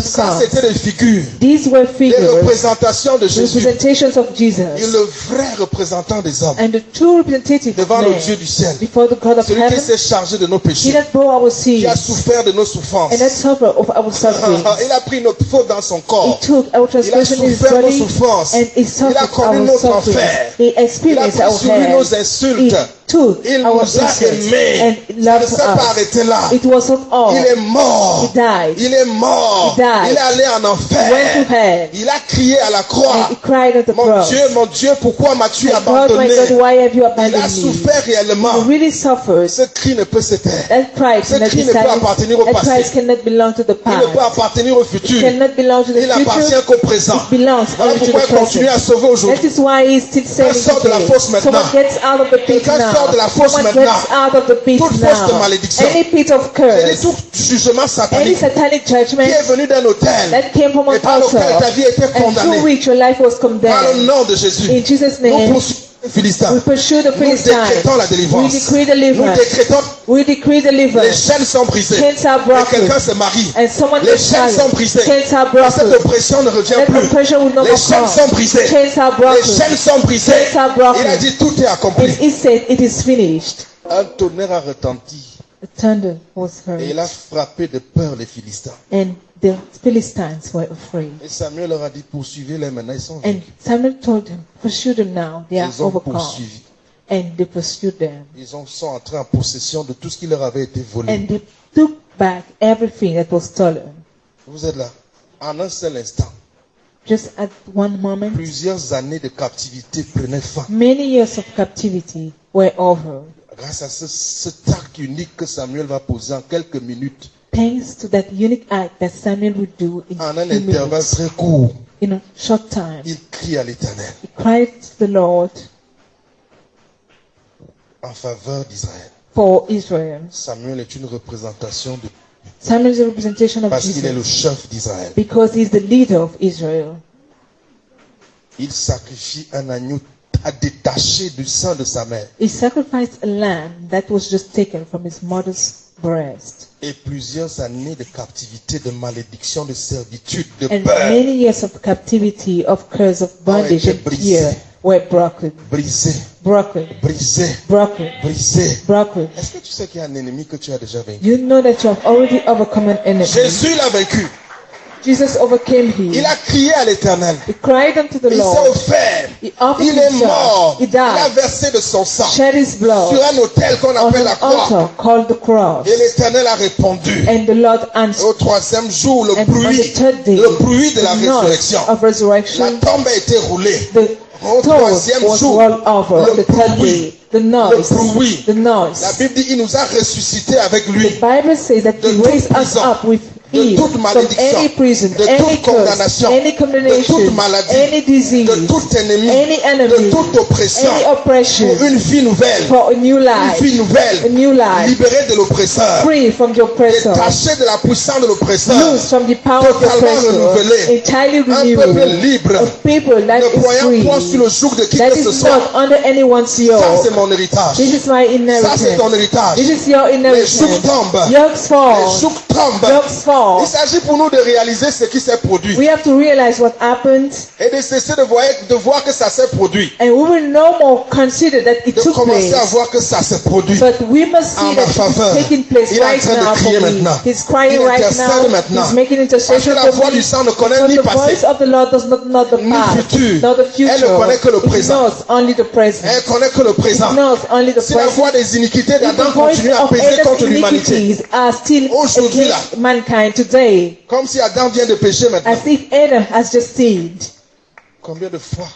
Ça, c'était des figures, These were des figures, représentations de Jésus. representations of Et Jesus, le vrai représentant des hommes and the true representative of devant le Dieu du ciel. before the God of Celui qui s'est chargé de nos He péchés, that bore our qui a souffert de nos souffrances. and that suffered of our suffering. Il a pris notre faute dans son He corps. took our Il a transgression in his souffert nos souffrances. and he Il a connu our notre suffering. enfer. He Il a our nos hell. He insultes. Il our nous a aimés. and ne s'est pas arrêté là. It was not all. Il est mort. He died. Il est mort. He died. Il est allé en He went to enfer. hell Il a crié à la croix. and he cried at the Mon cross. Dieu, mon Dieu, pourquoi m'as-tu My God, my abandonné? God, why have you Il a abandoned me? souffert réellement. He really suffered. Ce cri ne peut se taire. That pride Ce cannot cri ne peut appartenir au That passé. cannot belong to the Il ne peut appartenir au It futur. cannot belong to the Il future. qu'au présent. It belongs Voilà only to pourquoi the il continue à sauver aujourd'hui. That is why he's still saving sort de la fosse maintenant. Someone gets out of the pit Quelqu'un now. Sort de la fosse Someone maintenant. gets out of the pit Toute fosse de now. malédiction. Any pit of C'est curse, tout jugement any satanique satanic qui est judgment venu d'un hôtel that came from et an par lequel ta altar vie était and through condamnée. which your life was Par le condemned. nom de Jésus. In Jesus' Nous name, poursuivons les Philistins. we pursue the Nous Philistines. décrétons la We délivrance. decree Nous deliverance. décrétons We decree les deliverance. chaînes sont brisées. Chains are Et broken. quelqu'un se marie. And someone Les chaînes sont brisées. Chains are Et cette oppression ne revient That plus. oppression will not Les chaînes sont brisées. Chains are Les chaînes sont brisées. Chains are broken. Il a dit tout est accompli. And he said, It is finished. Un tonnerre a retenti thunder was et il a frappé de peur les Philistins. and the Philistines were afraid. Et Samuel leur a dit poursuivez-les maintenant, ils sont And vaincus. Samuel told them, Pursue them now, they are Ils ont overcome. poursuivi. And they pursued them. Ils ont- sont entrés en possession de tout ce qui leur avait été volé. And they took back everything that was stolen. Vous êtes là. En un seul instant, Just at one moment, plusieurs années de captivité prenaient fin. many years of captivity were over. Grâce à ce, cet acte unique que Samuel va poser en quelques minutes, Thanks to that unique act that Samuel would do in en un intervalle très court, in a short time. il crie à l'éternel He cried to the Lord en faveur d'Israël. for Israel. Samuel est une représentation de Samuel is a representation of parce qu'il est le chef d'Israël. because he's the leader of Israel. Il sacrifie un agneau à du sein de sa mère. He sacrificed a lamb that was just taken from his mother's breast. Et plusieurs années de captivité, de malédiction, de servitude, de And peur, many years of captivity, of curse, of bondage and fear were broken, brisé, broken, brisé, broken, brisé. broken. Est-ce que tu sais qu'il y a un ennemi que tu as déjà vaincu? You know that you have already overcome an enemy. Jésus l'a vaincu. Jesus overcame him. Il a crié à l'éternel. He cried unto the Il s'est Lord. offert. He offered Il est mort. He Il a died. versé de son sang Shed his sur blood un autel qu'on on appelle la croix. called the cross. Et l'éternel a répondu. And the Lord answered. au troisième jour, le And bruit, day, le bruit de la résurrection. of La resurrection, tombe a été roulée. the Au troisième was jour, rolled over. le The third bruit, day, the noise, le bruit. the noise. La Bible dit, il nous a ressuscités avec lui. The Bible says that He raised us up with toute from any prison, de any toute curse, condamnation, any de condemnation, toute maladie, any disease, ennemi, any enemy, de toute oppression, any oppression, pour une vie nouvelle, for a new life, nouvelle, a new life, libérée de l'oppresseur, free from the oppressor, détachée de la puissance de l'oppresseur, loose from the power of the totalement renouvelé, entirely un peuple libre, a people that ne is free, point sur le joug de qui that que ce is soit. not under anyone's Ça, c'est mon héritage. This is my Ça, c'est ton inheritance. héritage. This is your Les inheritance. jougs tombent. Yokes Les fall. jougs tombent. Yokes fall. Il s'agit pour nous de réaliser ce qui s'est produit We have to realize what happened, et de cesser de voir, de voir que ça s'est produit. and we will no more consider that it De took commencer à voir que ça s'est produit. But we must En see ma that faveur. taking place Il est en right train de now for crier me. maintenant. He's crying Il right now. maintenant. He's making Parce que intercession la voix du sang ne connaît Because ni the passé. voice of the Lord does not know the Ni past, futur. nor the Elle future. ne connaît que le It présent. knows only the present. Elle connaît que le It présent. knows only the Si la present. voix des iniquités d'Adam continue à peser contre l'humanité, Aujourd'hui, là. Mankind today, comme si Adam vient de pécher maintenant, as if Adam has just sinned, combien de fois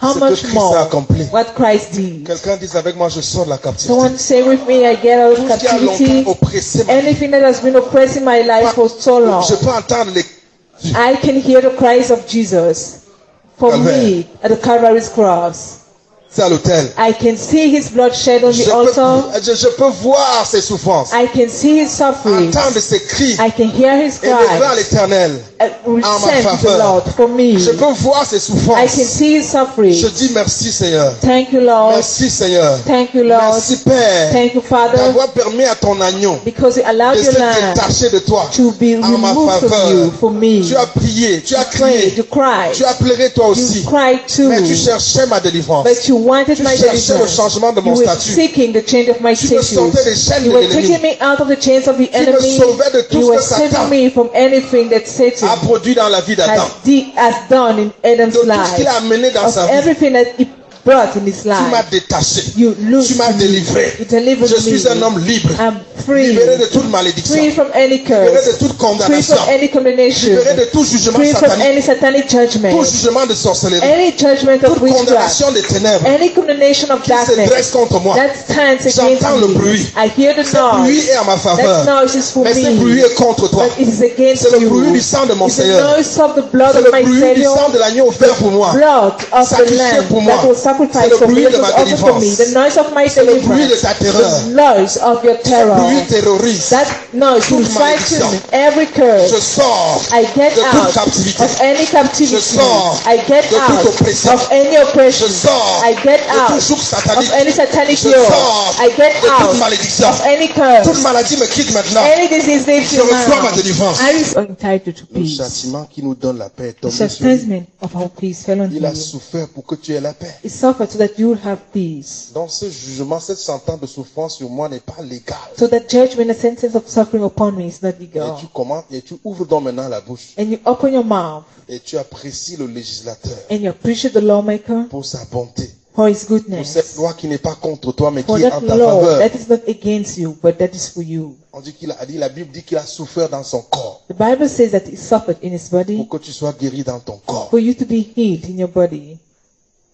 how much Christ more accompli what Christ did? Quelqu'un dise avec moi, je sors de la captivité. Someone say with me, I get out of captivity. longtemps oppressé ma Anything that has been oppressing my life for so long, Je peux entendre les... I can hear the cries of Jesus for Calvaire. me at the Calvary's cross. C'est à l'autel. I can see his blood shed on Je the altar. peux, je, je peux voir ses souffrances, I can see his suffering. entendre ses cris, I can hear his et cries. l'éternel. Uh, En ma faveur. For me. Je peux voir ses I can souffrances. see his suffering. Je dis merci Seigneur. Thank you, Lord. Merci Seigneur. Thank you, Lord. Merci Père Thank you, Father, d'avoir permis à ton agneau because you de allowed your lamb de toi. to be En ma from you for me. Tu as prié, tu as crié, tu as pleuré toi you aussi. cried too, Mais tu cherchais ma délivrance. but you wanted Tu my cherchais le deliverance. changement de You mon were statut. seeking the change of my Tu me sortais des status. chaînes You de were taking l'ennemi. me out of the chains of the me enemy. sauvais de tout You ce were que Satan saving me from anything that Satan A produit dans la vie d'Adam. has, de- has done in Adam's De tout ce qu'il a life. amené dans Of sa vie. everything that he brought in his Tu m'as détaché. You Tu m'as délivré. You delivered Je suis me. un homme libre. I'm free. Libéré de toute malédiction. Free from any Libéré curse. de toute Free condamnation. from any condemnation. Libéré de tout jugement Free from satanique. any satanic Tout judgment. jugement de sorcellerie. Any judgment of Toute witchcraft. condamnation des ténèbres Any condemnation of qui se darkness dresse contre moi. that stands against J'entends le me. bruit. I hear the Ce bruit noise. est à ma That faveur. noise is for Mais ce bruit est contre toi. But it is against C'est le you. bruit du sang de mon It's the Seigneur. noise of the blood C'est of le my bruit du sang de l'agneau offert pour moi. Blood of the Sacrifié Lamb pour moi. that was C'est sacrificed le for me. bruit That de was ma offered for me. délivrance. The noise of my C'est le bruit de deliverance. ta terreur. The noise of your terror. Bruit terroriste. That noise will Toute frighten malédiction. every Je curse. sors I get de toute out captivité. of any captivity. Je sors I get de toute out oppression. of any Je oppression. sors I get de tout out joug satanique. of any satanic Je yoke. sors I get de toute out malédiction. of any Toute curse. maladie me quitte maintenant. Any disease leaves Je you reçois ma now. délivrance. I is entitled to Le peace? châtiment qui nous donne la paix est The tombé sur lui. chastisement of our peace fell on Il a you. souffert pour que tu aies la paix. He suffered so that you will have peace. Donc ce jugement, cette sentence de souffrance sur moi n'est pas légale. So that judgment, a sentence of suffering upon me is not Et legal. tu commences et tu ouvres donc maintenant la bouche And you open your mouth et tu apprécies le législateur and you appreciate the lawmaker pour sa bonté, for his pour goodness. cette loi qui n'est pas contre toi mais For qui est en that ta law faveur. that is not against you, but that is for you. On dit qu'il a dit, la Bible dit qu'il a souffert dans son corps The Bible says that he suffered in his body pour que tu sois guéri dans ton corps. for you to be healed in your body.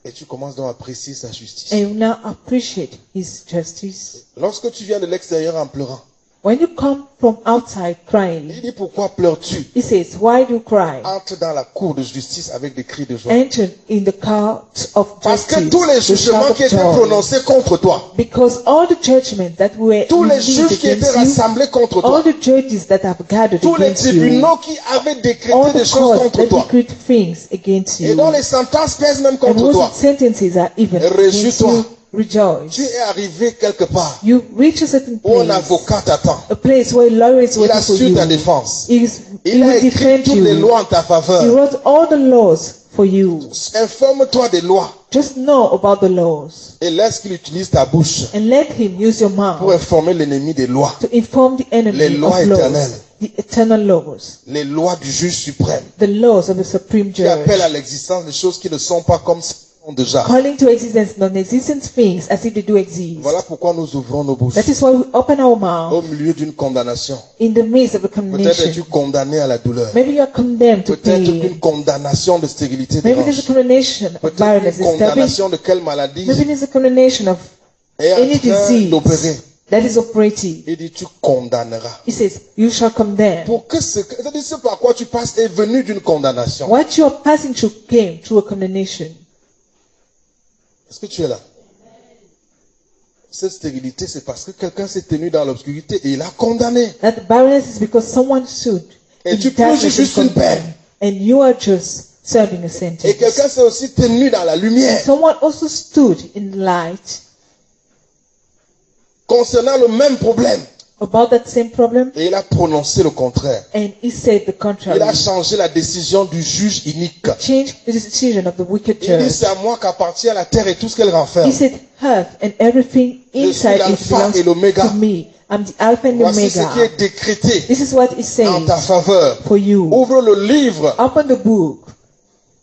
Et tu commences donc à apprécier sa justice. And you now appreciate his justice. Lorsque tu viens de l'extérieur en pleurant, When you come from outside crying, Il dit pourquoi pleures-tu he says, Why do you cry? Entre dans la cour de justice avec des cris de joie. Enter in the court of Parce que justice. tous les jugements qui étaient prononcés contre toi, Because all the judgments that were tous les juges qui étaient you, rassemblés contre all the judges that have gathered tous les against you, tribunaux qui avaient all décrété des the choses contre toi, things against et you, dont les sentences pèsent même and contre toi, whose sentences are even against Réjouis-toi. Rejoice. tu es arrivé quelque part You reach a certain où un place, avocat t'attend. a place where a lawyer is Il waiting for assure ta you. défense. He, is, he Il a écrit les lois en ta He faveur. wrote all the laws for you. Informe-toi des lois Just know about the laws et laisse qu'il utilise ta bouche and let him use your pour mouth informer l'ennemi des lois. to inform the Les enemy lois of laws, éternelles. the eternal laws, Les lois du juge suprême the laws of the supreme qui appellent judge, à l'existence des choses qui ne sont pas comme sont déjà. calling to existence non-existent things as if they do exist. Voilà pourquoi nous ouvrons nos bouches. That is why we open our Au mouth milieu d'une condamnation. in the midst of a Peut-être es-tu condemnation. condamné à la douleur. Maybe you are condemned to Peut-être pain. qu'une condamnation de stérilité Maybe there's a condemnation of Peut-être barrenness une condamnation de quelle maladie Maybe there's a condemnation of any disease d'opérer. that is operating. Il dit tu condamneras. He says, You shall condemn. Pour que ce, c'est-à-dire ce par quoi tu passes est venu d'une condamnation. What you are passing through came through a condemnation. Est-ce que tu es là? Cette stérilité, c'est parce que quelqu'un s'est tenu dans l'obscurité et il a condamné. That barrenness is because someone stood Et tu purges juste une peine. And you are just serving a Et quelqu'un s'est aussi tenu dans la lumière Someone also stood in light concernant le même problème. About that same problem? Et il a prononcé le contraire. and he said the Il contrary. a changé la décision du juge unique. Changed the decision of the wicked Il dit, judge. c'est à moi qu'appartient la terre et tout ce qu'elle renferme. He said, Earth and everything inside it l'alpha belongs et l'oméga. to me. I'm the Alpha and Voici ce qui Omega. est décrété This is what he en ta faveur. for you. Ouvre le livre. Open the book.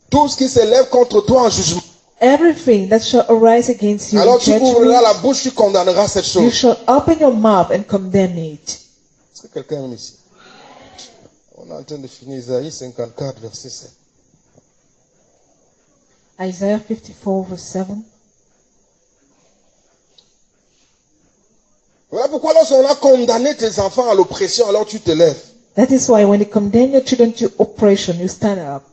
Tout ce qui s'élève contre toi en jugement. Everything that shall arise against you Alors tu ouvriras la bouche, tu condamneras cette you chose. shall open your mouth and condemn it. Est-ce que quelqu'un aime ici On est en train de finir Isaïe 54, verset 7. Isaiah 54 verse 7. Voilà pourquoi lorsqu'on a condamné tes enfants à l'oppression, alors tu te lèves. That is why when they condemn your children to oppression, you stand up.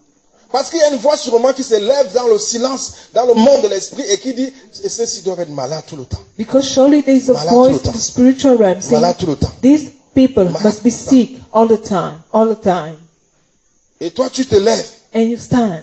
Parce qu'il y a une voix sûrement qui se lève dans le silence, dans le monde de l'esprit et qui dit, et ceux-ci doivent être malades tout le temps. Because surely there is a Malade voice in the spiritual realm saying, Malades tout le temps. these people Malade must be sick all the time, all the time. Et toi, tu te lèves And you stand.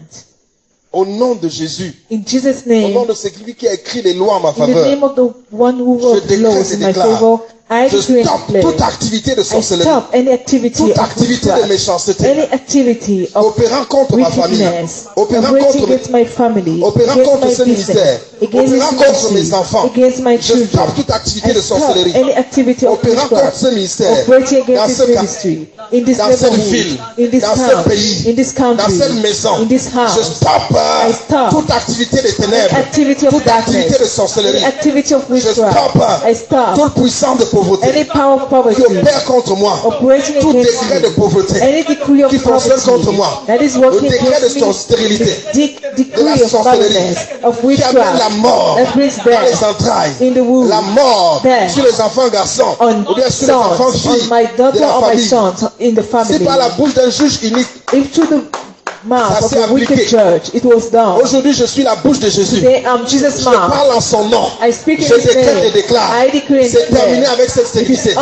au nom de Jésus, In Jesus' au nom name, de celui qui a écrit les lois en ma in the faveur. name of the one who wrote the laws in my favor, I Je stoppe toute activité de sorcellerie, stop any activity toute of activité de méchanceté, any activity of opérant contre ma famille, opérant contre my family, opérant contre my ce ministère, against opérant contre mes enfants. Je children. stoppe toute activité de sorcellerie, any activity of opérant contre ce ministère, dans against ce this cas, ministry, in this dans cette ville, in this dans ce pays, dans cette maison. in this Je stoppe toute activité de ténèbres, toute activité de sorcellerie. Je stoppe toute puissance de pauvreté any power of qui poverty, opère contre moi, operating tout décret de pauvreté Any decree of qui fonctionne poverty contre moi, that is le working décret against de son stérilité, de- la of sorcellerie, of qui amène la witchcraft, mort that brings dans les death entrailles, in the womb, la mort Death. sur les enfants garçons, on ou bien sur les enfants sons, on filles my daughter or my sons in the family. par la bouche d'un juge unique, If through the mouth of wicked it was done, aujourd'hui je suis la bouche de Jésus. today I'm Jesus' Je parle en son nom. I speak in Je His décrète et name. déclare. I decree and C'est terminé avec cette stérilité.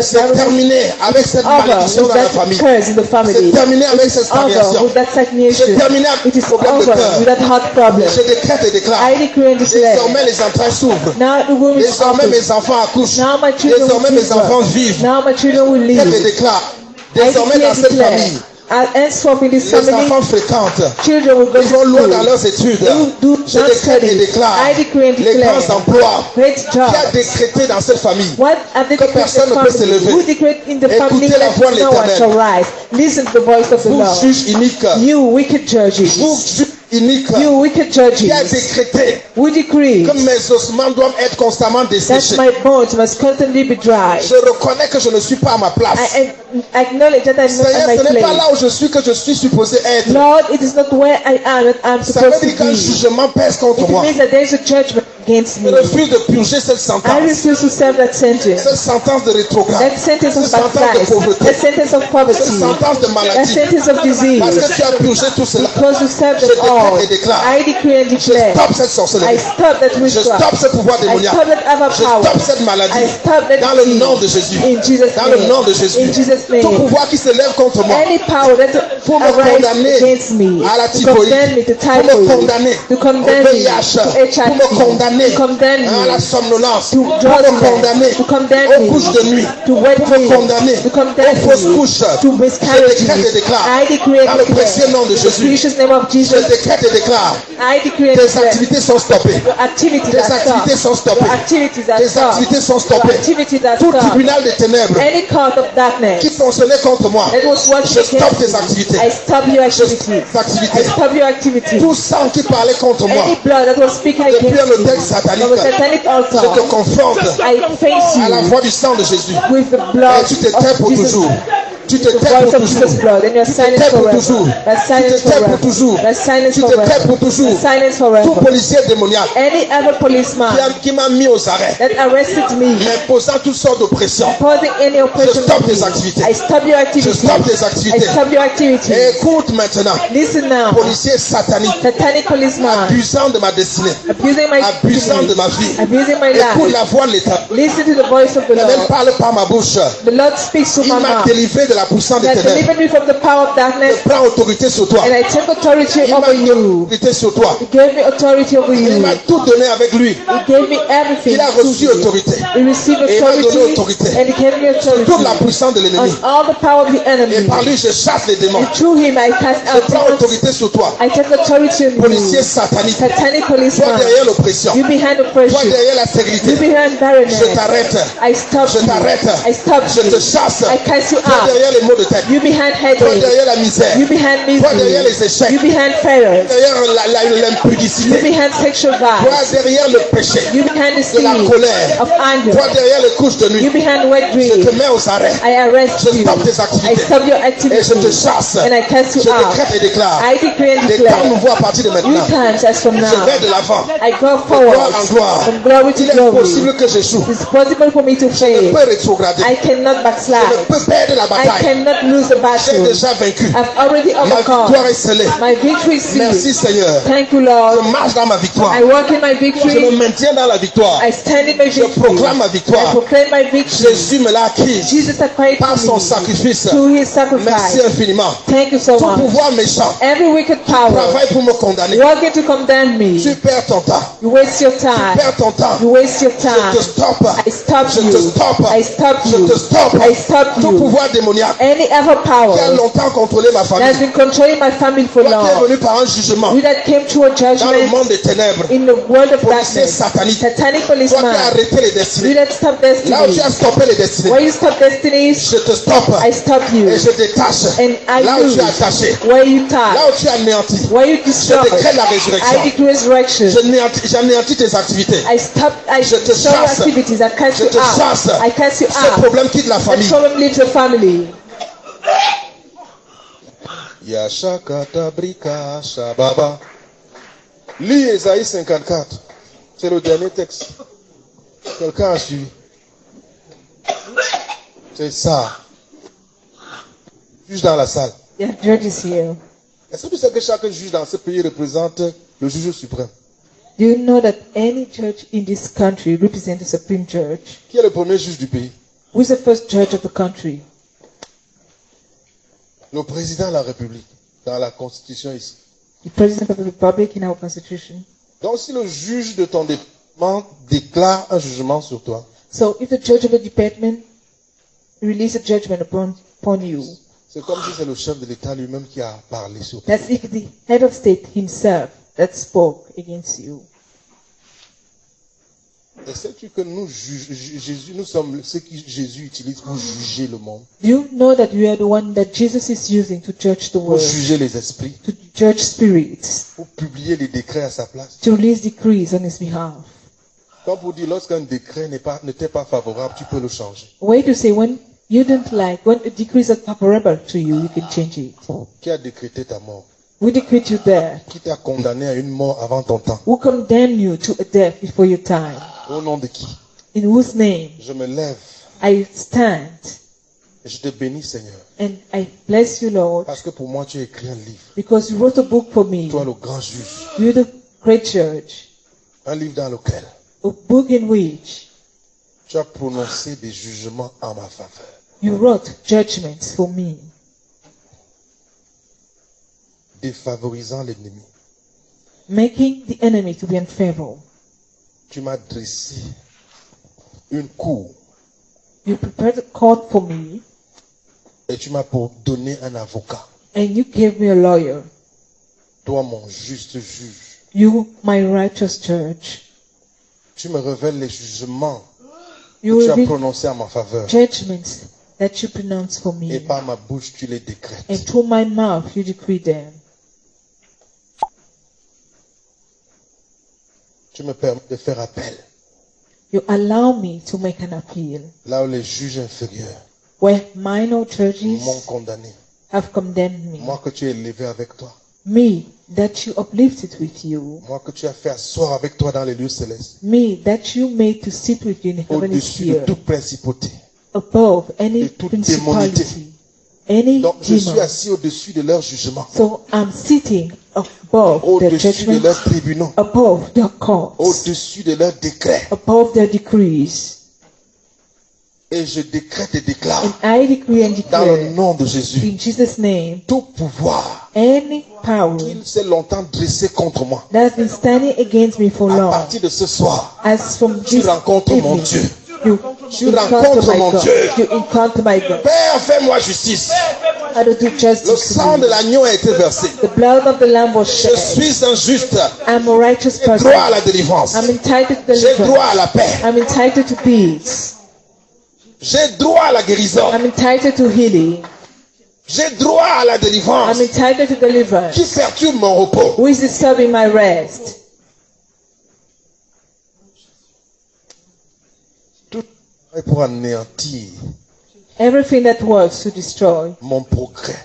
C'est terminé avec cette malédiction dans la famille. C'est terminé avec cette stagnation. C'est terminé avec is problème de cœur. Je décrète et déclare. I decree and declare. Désormais les entrailles s'ouvrent. Now the womb is Désormais mes enfants accouchent. Now my children Désormais mes enfants vivent. Now my children will Je déclare. Désormais dans cette famille, henceforth in this les family, enfants fréquentent. children will go Ils vont to loin dans school. leurs études. They will do Je not décrète et study. déclare I decree and les declare. grands emplois Great qui a job. décrété dans cette famille. What have they Que decreed in personne the ne peut family? s'élever. Who decreed in the Écoutez family? la that voix de no one l'Éternel. shall rise? Listen to the voice of the Vous, Lord. juge unique, You wicked judges. vous, juge unique, You wicked qui a judges. décrété We decree que mes ossements doivent être constamment that desséchés. my bones must constantly be dry. Je reconnais que je ne suis pas à ma place. I, acknowledge that I'm not Seigneur, at ce my n'est pas place. là où je suis que je suis supposé être. Lord, it is not where I am that I'm Ça supposed veut to dire qu'un be. jugement pèse contre It moi. means that there is a judgment against Je me. refuse de purger cette I sentence. refuse to serve that sentence. Cette sentence de rétrograde. That sentence of Cette sentence de. That pauvreté. sentence of Cette sentence de That maladie. sentence of Parce disease. que tu as purgé tout cela. Because you serve Je them décrète all. et déclare. I decree and Je declare. stoppe cette I sorcellerie. stop that Je witchcraft. stoppe ce pouvoir I démoniaque. stop that other Je power. stoppe cette maladie. I stop that Dans le disease. nom de Jésus. In Jesus' Dans le nom de Jésus. In Jesus' Tout pouvoir qui se lève contre moi. Any power that Pour me condamner against me, à la to typhoïde. condemn me to Pour me condamner to condemn me to Pour me HIV, condamner à la somnolence. to Pour me condamner aux couches de nuit. Pour me condamner aux fausses couches. to Je décrète et déclare. Dans le précieux nom de Jésus. Je décrète et déclare. Tes activités sont stoppées. Tes activités sont stoppées. Tes activités sont stoppées. Tout tribunal des ténèbres qui fonctionnait contre moi. Je stoppe tes activités. me, I stop your Je stoppe tes activités. Tout sang qui parlait contre moi. Depuis un hôtel satanique. Je te face à la voix du sang de Jésus. Et blood tu te tais pour toujours. Tu te tais pour toujours. Tu te tais pour toujours. Tu te tais pour toujours. Tu te tais pour toujours. Tout policier démoniaque qui m'a mis aux arrêts, m'imposant toutes sortes d'oppressions. Je stoppe tes activités. Je stoppe tes activités. Et écoute maintenant, policier satanique, abusant de ma destinée, abusant de ma vie. Écoute la voix de l'État. Listen to the voice of the Lord. parle par ma bouche. The Lord speaks to Il m'a délivré de la puissance des ténèbres. Je prends autorité sur toi. and I take authority Il over you. autorité sur toi. He gave me authority over Il you. m'a tout donné avec lui. He gave me everything. Il a reçu you. autorité. He received Et il m'a donné authority, autorité. and he gave me authority Toute la puissance de l'ennemi. on all the power of the Et par lui, je chasse les démons. And through him, I cast Je prends autorité sur toi. I take authority on Policier you. satanique. Satanic Toi derrière l'oppression. You behind Toi derrière la You stérilité. behind Je t'arrête. I stop Je you. t'arrête. I stop Je te you. chasse. I cast you Toi out. Derrière les maux de tête. You behind Toi derrière la misère. You behind Toi derrière misery. les échecs. You behind failures. Derrière la- You behind sexual Toi derrière le péché. You behind the De la colère. of anger. Toi derrière les couches de You behind wet Je te dreams. mets aux arrêts. I arrest Je you. stoppe tes I stop your Et je te chasse. And I cast Je you out. décrète et déclare. I decree and Des temps declare. nouveaux à partir de New maintenant. times as from Je now. vais de l'avant. I go Gloire forward en gloire. from glory to Il est possible que j'échoue. It's possible for me to Je fail. peux rétrograder. I cannot Je ne backslide. peux perdre la I bataille. cannot lose the J'ai battle. déjà vaincu. I've already Ma victoire overcome. est scellée. My victory is Merci. Seigneur. Thank you, Je Lord. marche dans ma victoire. I walk in my Je me victory. maintiens dans la victoire. I stand in my Je proclame ma I victoire. proclaim my victory. Jésus me l'a Jesus acquired par son sacrifice. through his Merci infiniment. Thank you so Tout much. pouvoir méchant Every wicked power travaille pour me condamner. working to condemn me. Tu perds ton temps. You waste your Tu time. perds ton temps. You waste your Je te stoppe. I stop Je te stoppe. I stop Je you. te stoppe. I stop Tout pouvoir démoniaque Any other power qui a longtemps contrôlé ma that has famille. been controlling my family for Toi qui es long, venu par un jugement you that came to a dans le judgment monde des ténèbres. in the world of Policier darkness, satanique. satanic Toi qui as arrêté les you that stop Là où tu destiny, as stoppé les destinées. where you stop destinies, Je te stoppe. I stop you. Et je détache. And I Là où tu lose. attaché. Where you Là tie, où tu es anéanti. where you Je décrète la I decree resurrection. J'anéantis tes activités. I stop, I Je te chasse. activities, I cast Je you te out. chasse. I cast you Ce problème quitte la famille. problem leaves the family. Yashakata brika shababa. Lis Ésaïe 54. C'est le dernier texte. Quelqu'un a suivi. C'est ça. Juge dans la salle. Here. Est-ce que tu sais que chaque juge dans ce pays représente le juge suprême? Do you know that any judge in this country represents the Supreme Judge? Qui est le premier juge du pays? Who is the first judge of the country? Le président de la République, dans la Constitution ici. The President of the Republic in our Constitution. Donc si le juge de ton département déclare un jugement sur toi, So if the judge of the department release a judgment upon, upon you, c'est comme si c'est le chef de l'État lui-même qui a parlé sur toi. that's if the head of state himself that spoke against you. Et sais-tu que nous, Jésus, sommes ceux que Jésus utilise pour juger le monde, Do you know that you are the one that Jesus is using to judge the pour world, juger les esprits, to judge spirits, pour publier les décrets à sa place to release decrees on his behalf? Comme pour dire, lorsqu'un décret n'est pas, ne t'est pas favorable, tu peux le changer. Way to say when you don't like, when a decree is not favorable to you, you can change it? Qui a décrété ta mort? Who decreed you there, qui t'a condamné à une mort avant ton temps? who condemned you to a death before your time, Au nom de qui? In whose name? Je me lève I stand et je te bénis, Seigneur. and I bless you, Lord, Parce que pour moi, tu as écrit un livre. because you wrote a book for me. Toi, le grand juge. You're the great judge, Un livre dans lequel? A book in which tu as prononcé des jugements en ma faveur. you wrote judgments for me, Défavorisant l'ennemi. making the enemy to be unfavorable. Tu m'as dressé une cour You prepared a court for me, et tu m'as donné un avocat. and you gave me a lawyer. Toi, mon juste juge. You, my righteous judge. Tu me révèles les jugements You que tu as prononcés en ma faveur. judgments that you pronounce for Et me, par ma bouche, tu les décrètes. and through my mouth you decree them. Tu me permets de faire appel. You allow me to make an appeal Là où les juges inférieurs where minor m'ont condamné. have condemned me. Moi que tu as élevé avec toi. Me that you uplifted with you. Moi que tu as fait asseoir avec toi dans les lieux célestes. Me that you made to sit with you in the heavenly Au-dessus de toute principauté. above any de toute principality, any Donc je suis demon. assis au-dessus de leurs jugements. So I'm sitting above their Au-dessus de judgments, leurs tribunaux. above their courts, Au-dessus de leurs décrets. above their decrees. Et je décrète et déclare And I decree and dans le declare nom de Jésus in Jesus' name, tout pouvoir any power qu'il s'est longtemps dressé contre moi. that has been standing against me for À long, partir de ce soir, as from tu this rencontres mon evening, Dieu. you Tu rencontres mon. Dieu. Père, fais-moi justice. Le sang de l'agneau a été versé. The blood of the Lamb was Je suis un juste. I'm a righteous J'ai droit à la délivrance. I'm entitled to J'ai droit à la paix. I'm entitled to peace. J'ai droit à la guérison. I'm entitled to healing. J'ai droit à la délivrance. I'm entitled to deliverance. Qui perturbe mon repos? Who is disturbing my rest? Est pour anéantir Everything that works to destroy mon progrès.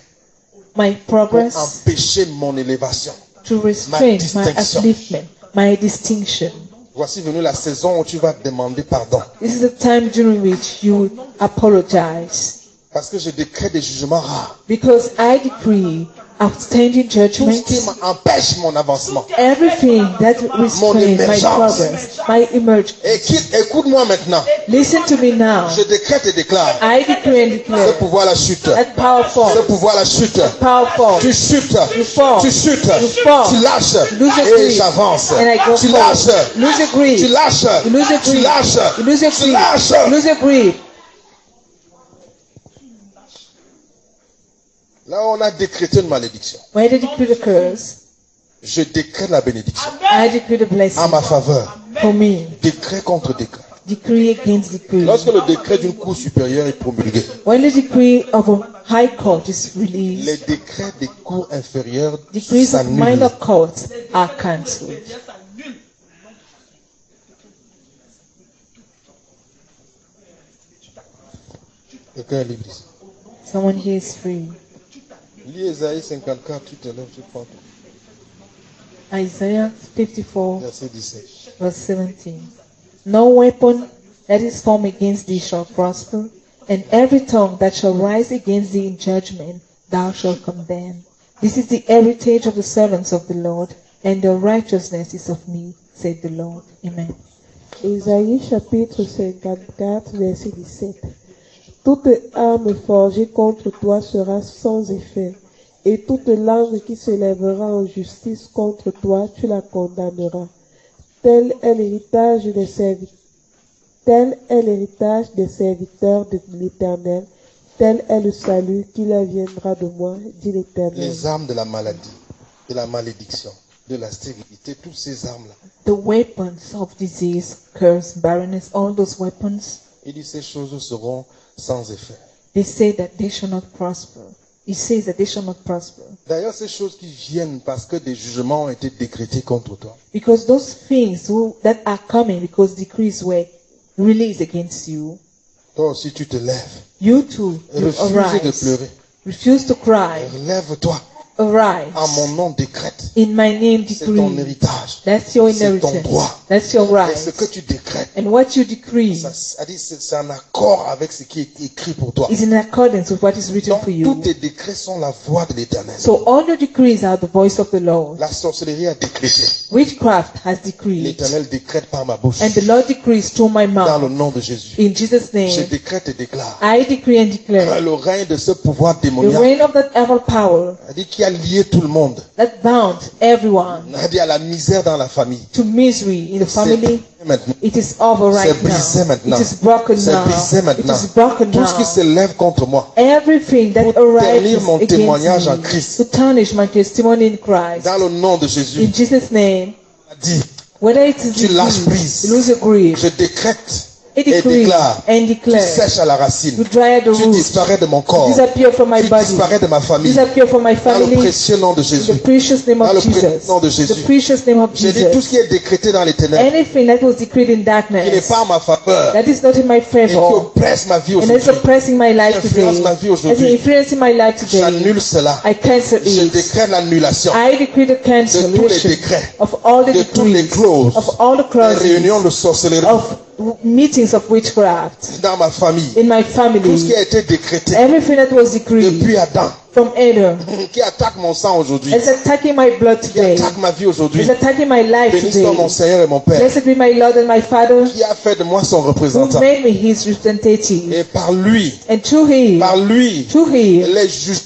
my Pour progress, empêcher mon élévation. to restrain my distinction. upliftment, my distinction. Voici venu la saison où tu vas demander pardon. This is the time during which you apologize. Parce que je décrète des jugements rares. Because I decree outstanding Tout ce qui m'empêche mon avancement. everything that restrains my émergence. progress, my emergence. Écoute-moi maintenant. Listen to me now. Je décrète et déclare. I decree and Ce declare pouvoir la chute. that power Ce fall, pouvoir la chute. power fall. Tu chutes. You fall. Tu chutes. You fall. Tu lâches. lose your Et grip. j'avance. And I go Tu forward. lâches. Lose your grip. Tu lâches. Lose your Tu lâches. Lose your Tu lâches. You lose your grip. Là, on a décrété une malédiction. When I decree the curse, Je décrète la bénédiction I decree the en blessing ma faveur. for me. Décret contre décret. Decree against decree. Lorsque le décret d'une cour supérieure est promulgué, When the decree of a high court is released, les décrets des cours inférieures decrees of minor courts are cancelled. Quelqu'un est libre. Someone here is free. Lis Esaïe 54, tu te lèves, tu prends tout. Isaiah 54, Verset 17. verse 17. No weapon that is formed against thee shall prosper, and every tongue that shall rise against thee in judgment thou shalt condemn. This is the heritage of the servants of the Lord, and the righteousness is of me, said the Lord. Amen. Ésaïe chapitre 54, verset 17. Toute arme forgée contre toi sera sans effet, et toute langue qui se lèvera en justice contre toi, tu la condamneras. Tel est l'héritage des serviteurs. Tel est l'héritage des serviteurs de l'Éternel. Tel est le salut qui leur viendra de moi, dit l'Éternel. Les armes de la maladie, de la malédiction, de la stérilité, toutes ces armes-là. The weapons of disease, curse, barrenness, all those weapons, Il dit ces choses seront sans effet. they say that they shall not prosper. He says that they shall not prosper. D'ailleurs, ces choses qui viennent parce que des jugements ont été décrétés contre toi. Because those things who, that are coming because decrees were released against you, Toi aussi, tu te lèves. you too, Refuse de arise. pleurer. Refuse to cry. Lève-toi. Arise. En mon nom, décrète. In my name, C'est ton decree. héritage. That's your C'est ton inheritance. droit. That's your Et ce que right. tu décrètes, And what you decree c'est en accord avec ce qui est écrit pour toi. is in accordance with what is written Donc, for tous you. tes décrets sont la voix de l'éternel. So all your decrees are the voice of the Lord. La sorcellerie a décrété. Witchcraft has decreed. L'éternel décrète par ma bouche. And the Lord decrees through my Dans le mouth. nom de Jésus. In Jesus' Je name, décrète et déclare I decree and declare le règne de ce pouvoir the démoniaque reign of that evil power a dit a lié tout le monde, that bound everyone a dit à la misère dans la famille. to misery in the family. maintenant. It is over C'est right brisé now. maintenant. It is broken C'est now. brisé It is broken Tout ce qui now. s'élève contre moi, Everything that Pour ternir arises mon témoignage en Christ. to tarnish my testimony in Christ. dans le nom de Jésus, In Jesus' name, a dit, whether it is Tu lâches prise. lose grip, je décrète et déclare, and tu declare, sèches à la racine, tu disparais de mon corps, from my tu body, disparais de ma famille, from my dans le family, précieux nom de Jésus. the precious name Dans le of précieux nom de Jésus. The precious name of J'ai dit tout ce qui est décrété dans les ténèbres, Anything that was decreed in qui n'est darkness, pas en ma faveur, that is not in my et qui favor, oppresse ma vie and is aujourd'hui, oppressing my life Influence ma vie aujourd'hui. influencing my life today, j'annule cela. I cancel Je it. décrète l'annulation. I decree the cancellation décrets, of all the de toutes les clauses, of all the des clauses, réunions de sorcellerie. of meetings of witchcraft dans ma famille, in my tout ce qui family. a été décrété Everything that was decreed depuis Adam, from Adam qui attaque mon sang aujourd'hui, is attacking my blood qui today, attaque ma vie aujourd'hui. is attacking my life Béni soit mon today. Seigneur et mon Père, Blessed be my Lord and my Father, qui a fait de moi son who représentant. made me his representative. Et par lui, And through him, par lui, through him, les jugements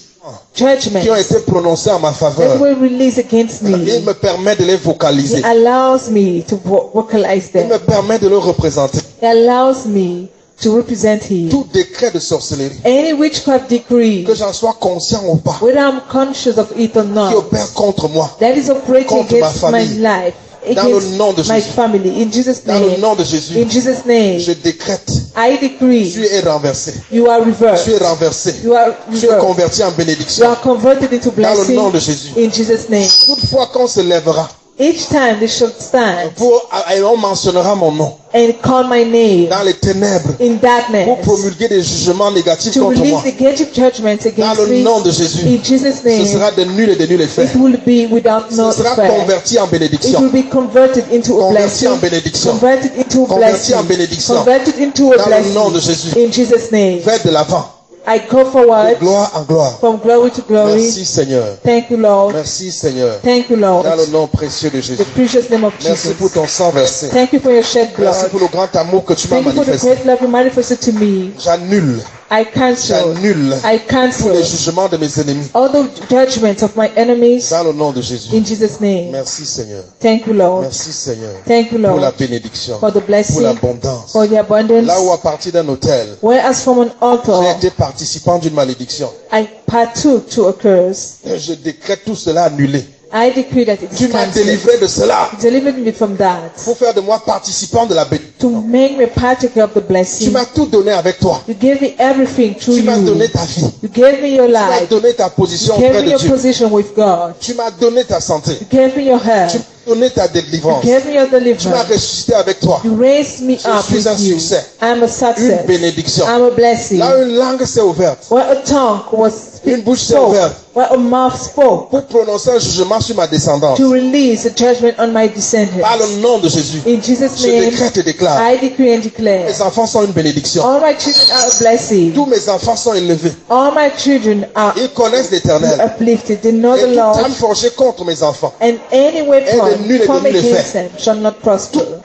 judgments qui ont été prononcés en ma that faveur, were released against il me, me permet de les vocaliser. it allows me to vo- vocalize Il me them. permet de le représenter. It allows me to represent him. Tout décret de sorcellerie, Any witchcraft decree, que j'en sois conscient ou pas, whether I'm conscious of it or qui not, opère contre moi, that is operating Contre ma against my famille. life, Dans le nom de Jésus. family. In Jesus' dans le name, nom de Jésus, in Jesus' name, je décrète, I decree tu es renversé, you are tu reversed. es renversé, You are tu es reversed. converti en You bénédiction. are converted into Dans le nom blessing de Jésus. in Jesus' name. Toutefois, quand on se lèvera, Each time they shall stand pour, et on mentionnera mon nom and call my name dans les ténèbres, in pour darkness promulguer des jugements négatifs to contre moi, negative judgments dans against le me. nom de Jésus, In Jesus' ce name, sera de nul et de nul effet. it will be without no Ce sera effect. converti en It bénédiction. will be converted into a Converti en blessing. bénédiction. Converted into a Converti en blessing. bénédiction. Converted into a Dans le nom de blessing. Jésus. In Jesus' name. Faites de l'avant, I go de forward gloire en gloire. from glory to glory. Merci Seigneur. Thank you, Lord. Merci Seigneur. Thank you, Lord. Dans le nom précieux de Jésus. The precious name of Merci pour Jesus. ton sang versé. Thank you for your shed Merci blood. pour le grand amour que tu m'as Thank you for the manifesté. J'annule, I cancel. j'annule I tous les cancel jugements de mes ennemis. all the judgments of my enemies Dans le nom de Jésus. in Jesus' name. Merci Seigneur. Thank you, Lord. Merci Seigneur. Thank you, Pour la Lord, bénédiction. for the Pour blessing, l'abondance. for the abundance. Là où à partir d'un hôtel, Whereas from an j'ai altar, été participant d'une malédiction. I partook to a curse. Je décrète tout cela annulé. I decree that it Tu m'as délivré de cela Delivered me from that. pour faire de moi participant de la bénédiction. To make me partaker of the Tu blessing. m'as tout donné avec toi. You gave me everything through Tu m'as donné you. ta vie. You gave me your Tu m'as life. donné ta position You gave auprès me de your Dieu. position with God. Tu m'as donné ta santé. You gave me your health. Donné ta You délivrance. gave me your Tu m'as deliverance. ressuscité avec toi. You raised me up suis with un you. succès. I'm a Une success. bénédiction. I'm a blessing. Là, une langue s'est ouverte Where a tongue was Une bouche s'est ouverte. where a mouth spoke pour prononcer un jugement sur ma descendance. to release a judgment on my descendants. Par le nom de Jésus, In Jesus' je name, décrète et déclare. I decree and declare. Mes enfants sont une bénédiction. All my children are a blessing. Tous mes enfants sont élevés. All my children are Ils connaissent l'éternel. uplifted. They know Et the toute Lord. âme forgée contre mes enfants. And any weapon nul et de nul effet.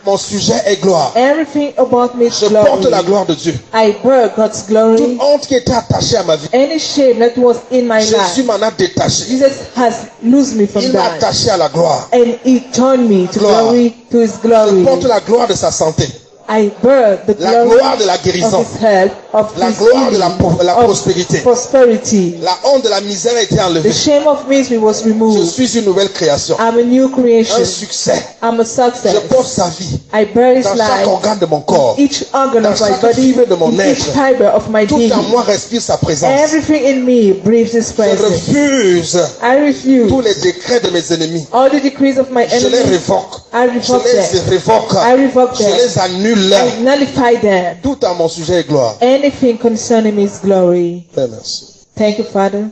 Mon sujet est gloire. Everything about me is Je porte la glory. gloire de Dieu. I bear God's glory. Toute honte qui était attachée à ma vie, Any shame that was in my Jésus life, m'en a détaché. Jesus has loosed me from Il m'a that. attaché à la gloire. And he turned me to glory, his Je glory. porte la gloire de sa santé. I bear the La gloire de la guérison. of his health, of La gloire de la, la of prospérité. prosperity. La honte de la misère a été The enlevée. shame of misery was Je removed. suis une nouvelle création. I'm a new Un creation. succès. I'm a Je success. porte sa vie I bear his dans chaque organe de mon corps. each organ of Dans my chaque body, fibre de mon in each être. fiber of my Tout being. en moi respire sa présence. Everything in me breathes his Je presence. refuse I refuse tous les décrets de mes ennemis. all the decrees of my Je les enemies. révoque. I Je revoke les them. révoque. I revoke Je them. les annule. I nullify them. Tout en mon sujet est gloire. Anything concerning me is glory. Père, merci. Thank you, Father.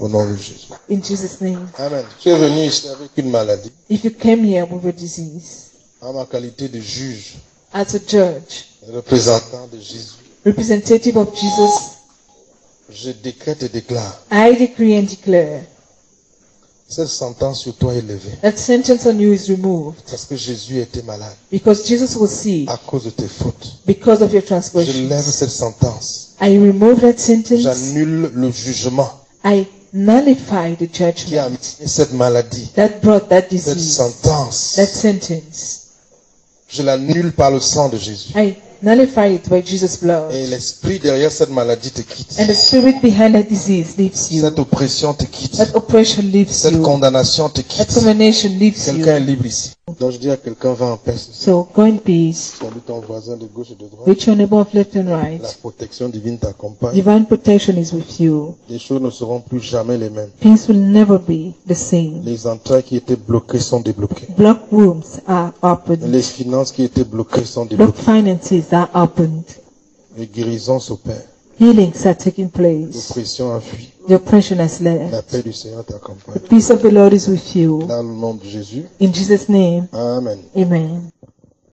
Au nom de Jésus. In Jesus' name. Amen. Tu es venu ici avec une maladie. If you came here with a disease, En ma qualité de juge, as a judge, représentant de Jésus, representative of Jesus, je décrète et déclare I decree and declare cette sentence sur toi est levée. that sentence on you is removed Parce que Jésus était malade because Jesus was sick à cause de tes fautes. because of your Je lève transgressions. cette sentence. I remove that sentence. J'annule le jugement I nullify the qui a judgment amené cette maladie, that brought that cette disease, sentence. that sentence. Je l'annule par le sang de Jésus. I nullify it by Jesus' blood. Et l'esprit derrière cette maladie te quitte. And the spirit behind that disease leaves you. Cette oppression te quitte. That oppression leaves Cette you. condamnation te That condemnation leaves Quelqu'un est you. libre ici. Donc je dis à quelqu'un, va en paix. So go in peace. Salue ton voisin de gauche et de droite. With your neighbor of left and La right. protection divine t'accompagne. Divine protection is with you. Les choses ne seront plus jamais les mêmes. Things will never be the same. Les entrailles qui étaient bloquées sont débloquées. Wombs are opened. Les finances qui étaient bloquées sont Block débloquées. finances are opened. Les guérisons s'opèrent. Healings are taking place. L'oppression a fui. The oppression has La left. paix du Seigneur t'accompagne. The peace of the Lord is with you. Dans le nom de Jésus. In Jesus' name, Amen. amen.